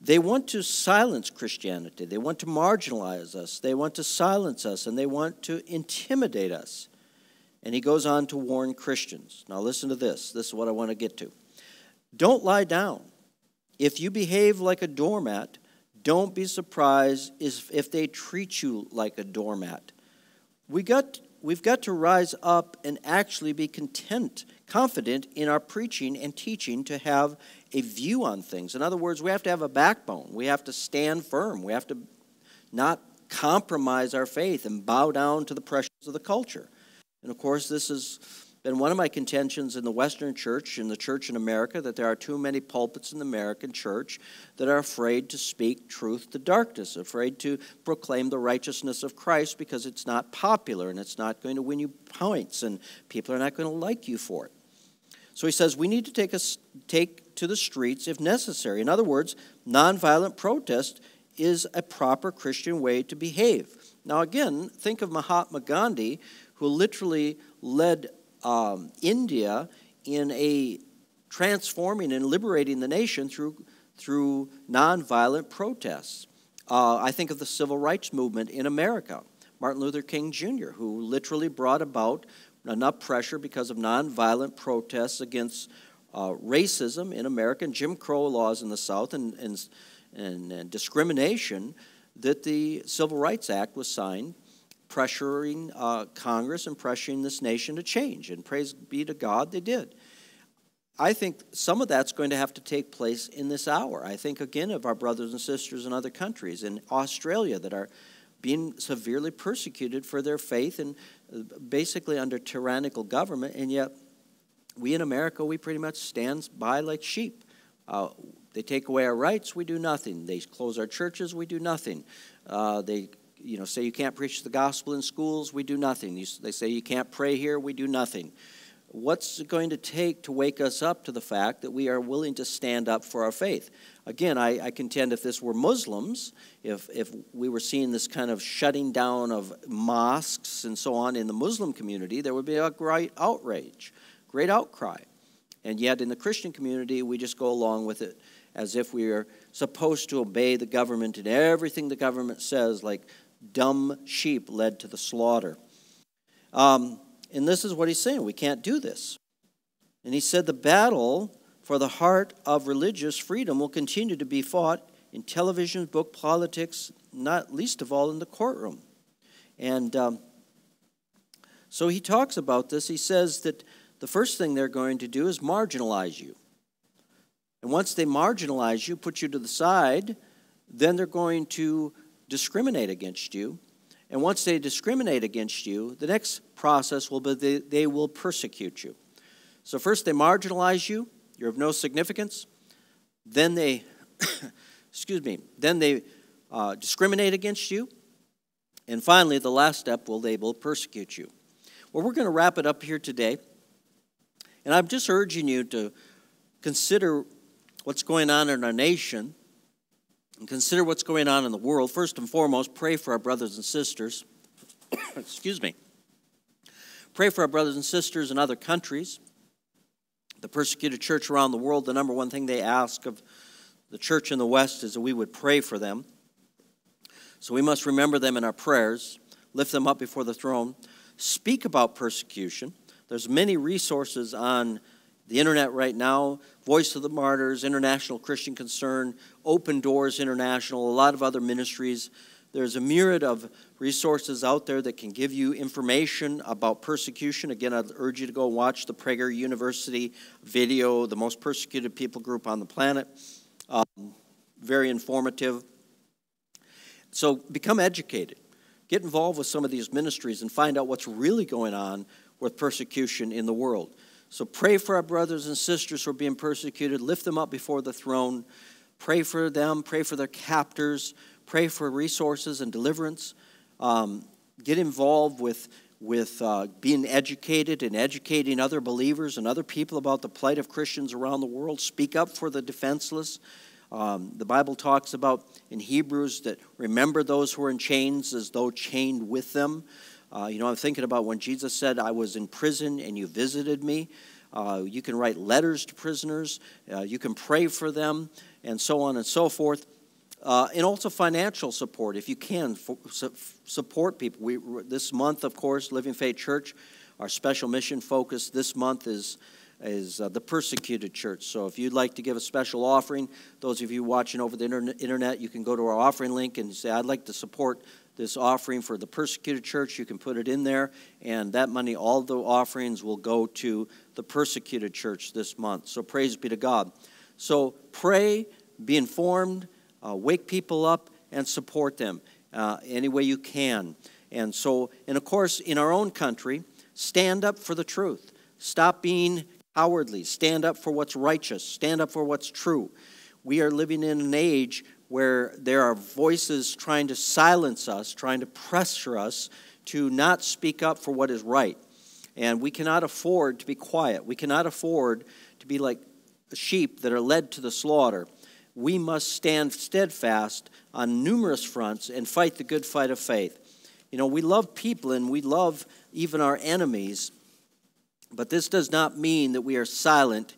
They want to silence Christianity. They want to marginalize us. They want to silence us, and they want to intimidate us. And he goes on to warn Christians. Now, listen to this. This is what I want to get to. Don't lie down. If you behave like a doormat, don't be surprised if they treat you like a doormat. We got, we've got to rise up and actually be content, confident in our preaching and teaching to have a view on things. In other words, we have to have a backbone. We have to stand firm. We have to not compromise our faith and bow down to the pressures of the culture. And of course, this has been one of my contentions in the Western church, in the church in America, that there are too many pulpits in the American church that are afraid to speak truth to darkness, afraid to proclaim the righteousness of Christ because it's not popular and it's not going to win you points and people are not going to like you for it. So he says we need to take, a, take to the streets if necessary. In other words, nonviolent protest is a proper Christian way to behave. Now, again, think of Mahatma Gandhi, who literally led um, India in a transforming and liberating the nation through, through nonviolent protests. Uh, I think of the civil rights movement in America. Martin Luther King Jr., who literally brought about enough pressure because of nonviolent protests against uh, racism in America and Jim Crow laws in the South and, and, and, and discrimination that the Civil Rights Act was signed pressuring uh, Congress and pressuring this nation to change. And praise be to God, they did. I think some of that's going to have to take place in this hour. I think, again, of our brothers and sisters in other countries, in Australia, that are being severely persecuted for their faith and uh, basically under tyrannical government, and yet we in America, we pretty much stand by like sheep. Uh, they take away our rights, we do nothing. They close our churches, we do nothing. Uh, they you know, say you can't preach the gospel in schools, we do nothing. You, they say you can't pray here, we do nothing. What's it going to take to wake us up to the fact that we are willing to stand up for our faith? Again, I, I contend if this were Muslims, if, if we were seeing this kind of shutting down of mosques and so on in the Muslim community, there would be a great outrage, great outcry. And yet in the Christian community, we just go along with it as if we are supposed to obey the government and everything the government says, like dumb sheep led to the slaughter. Um, and this is what he's saying we can't do this. And he said the battle for the heart of religious freedom will continue to be fought in television, book, politics, not least of all in the courtroom. And um, so he talks about this. He says that the first thing they're going to do is marginalize you. And once they marginalize you, put you to the side, then they're going to discriminate against you. And once they discriminate against you, the next process will be they, they will persecute you. So, first they marginalize you, you're of no significance. Then they, <coughs> excuse me, then they uh, discriminate against you. And finally, the last step will they will persecute you. Well, we're going to wrap it up here today. And I'm just urging you to consider what's going on in our nation and consider what's going on in the world, first and foremost, pray for our brothers and sisters. <coughs> Excuse me. Pray for our brothers and sisters in other countries. The persecuted church around the world, the number one thing they ask of the church in the West is that we would pray for them. So we must remember them in our prayers, lift them up before the throne, speak about persecution. There's many resources on the internet right now Voice of the Martyrs, International Christian Concern, Open Doors International, a lot of other ministries. There's a myriad of resources out there that can give you information about persecution. Again, I'd urge you to go watch the Prager University video, the most persecuted people group on the planet. Um, very informative. So become educated. Get involved with some of these ministries and find out what's really going on with persecution in the world. So pray for our brothers and sisters who are being persecuted. Lift them up before the throne. Pray for them. Pray for their captors. Pray for resources and deliverance. Um, get involved with, with uh, being educated and educating other believers and other people about the plight of Christians around the world. Speak up for the defenseless. Um, the Bible talks about in Hebrews that remember those who are in chains as though chained with them. Uh, you know, I'm thinking about when Jesus said, I was in prison and you visited me. Uh, you can write letters to prisoners, uh, you can pray for them, and so on and so forth. Uh, and also financial support, if you can, for, su- support people. We, this month, of course, Living Faith Church, our special mission focus this month is is uh, the persecuted church. So if you'd like to give a special offering, those of you watching over the internet, you can go to our offering link and say, I'd like to support this offering for the persecuted church. You can put it in there, and that money, all the offerings will go to the persecuted church this month. So praise be to God. So pray, be informed, uh, wake people up, and support them uh, any way you can. And so, and of course, in our own country, stand up for the truth. Stop being cowardly. Stand up for what's righteous. Stand up for what's true. We are living in an age where there are voices trying to silence us, trying to pressure us to not speak up for what is right. And we cannot afford to be quiet. We cannot afford to be like sheep that are led to the slaughter. We must stand steadfast on numerous fronts and fight the good fight of faith. You know, we love people and we love even our enemies, but this does not mean that we are silent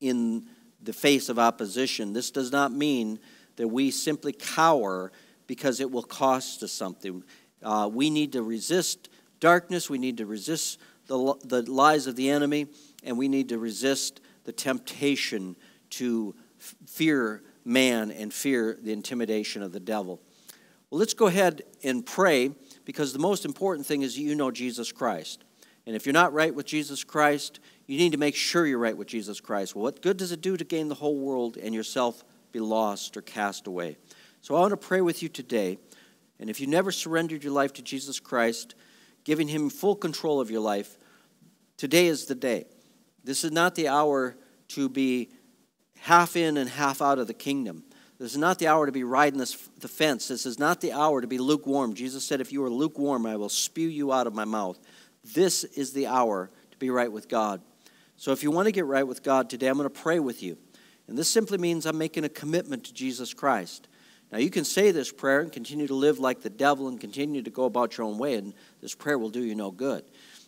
in the face of opposition. This does not mean that we simply cower because it will cost us something. Uh, we need to resist darkness, we need to resist the, the lies of the enemy, and we need to resist the temptation to fear man and fear the intimidation of the devil. Well, let's go ahead and pray because the most important thing is you know Jesus Christ. And if you're not right with Jesus Christ, you need to make sure you're right with Jesus Christ. Well, what good does it do to gain the whole world and yourself be lost or cast away. So I want to pray with you today. And if you never surrendered your life to Jesus Christ, giving Him full control of your life, today is the day. This is not the hour to be half in and half out of the kingdom. This is not the hour to be riding this, the fence. This is not the hour to be lukewarm. Jesus said, If you are lukewarm, I will spew you out of my mouth. This is the hour to be right with God. So if you want to get right with God today, I'm going to pray with you. And this simply means I'm making a commitment to Jesus Christ. Now, you can say this prayer and continue to live like the devil and continue to go about your own way, and this prayer will do you no good.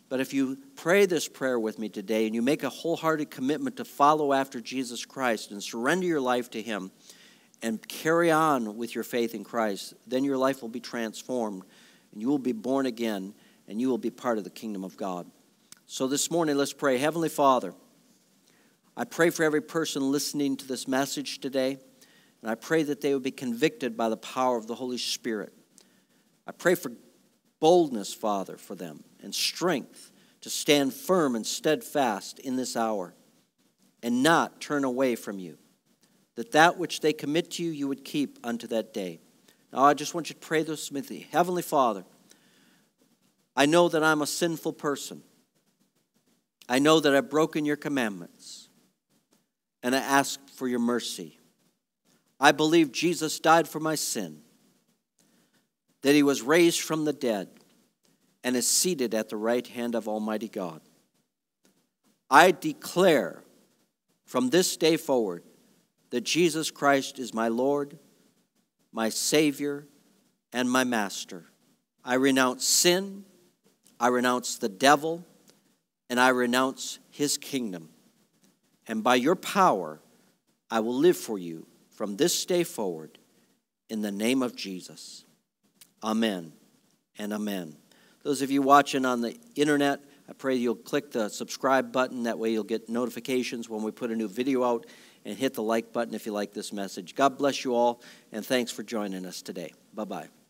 But if you pray this prayer with me today and you make a wholehearted commitment to follow after Jesus Christ and surrender your life to Him and carry on with your faith in Christ, then your life will be transformed and you will be born again and you will be part of the kingdom of God. So this morning, let's pray. Heavenly Father, I pray for every person listening to this message today, and I pray that they would be convicted by the power of the Holy Spirit. I pray for boldness, Father, for them, and strength to stand firm and steadfast in this hour and not turn away from you. That that which they commit to you, you would keep unto that day. Now, I just want you to pray this with me. Heavenly Father, I know that I'm a sinful person. I know that I've broken your commandments and I ask for your mercy. I believe Jesus died for my sin, that he was raised from the dead, and is seated at the right hand of Almighty God. I declare from this day forward that Jesus Christ is my Lord, my Savior, and my Master. I renounce sin, I renounce the devil, and I renounce his kingdom and by your power, I will live for you from this day forward in the name of Jesus. Amen and amen. Those of you watching on the internet, I pray you'll click the subscribe button. That way you'll get notifications when we put a new video out and hit the like button if you like this message. God bless you all, and thanks for joining us today. Bye bye.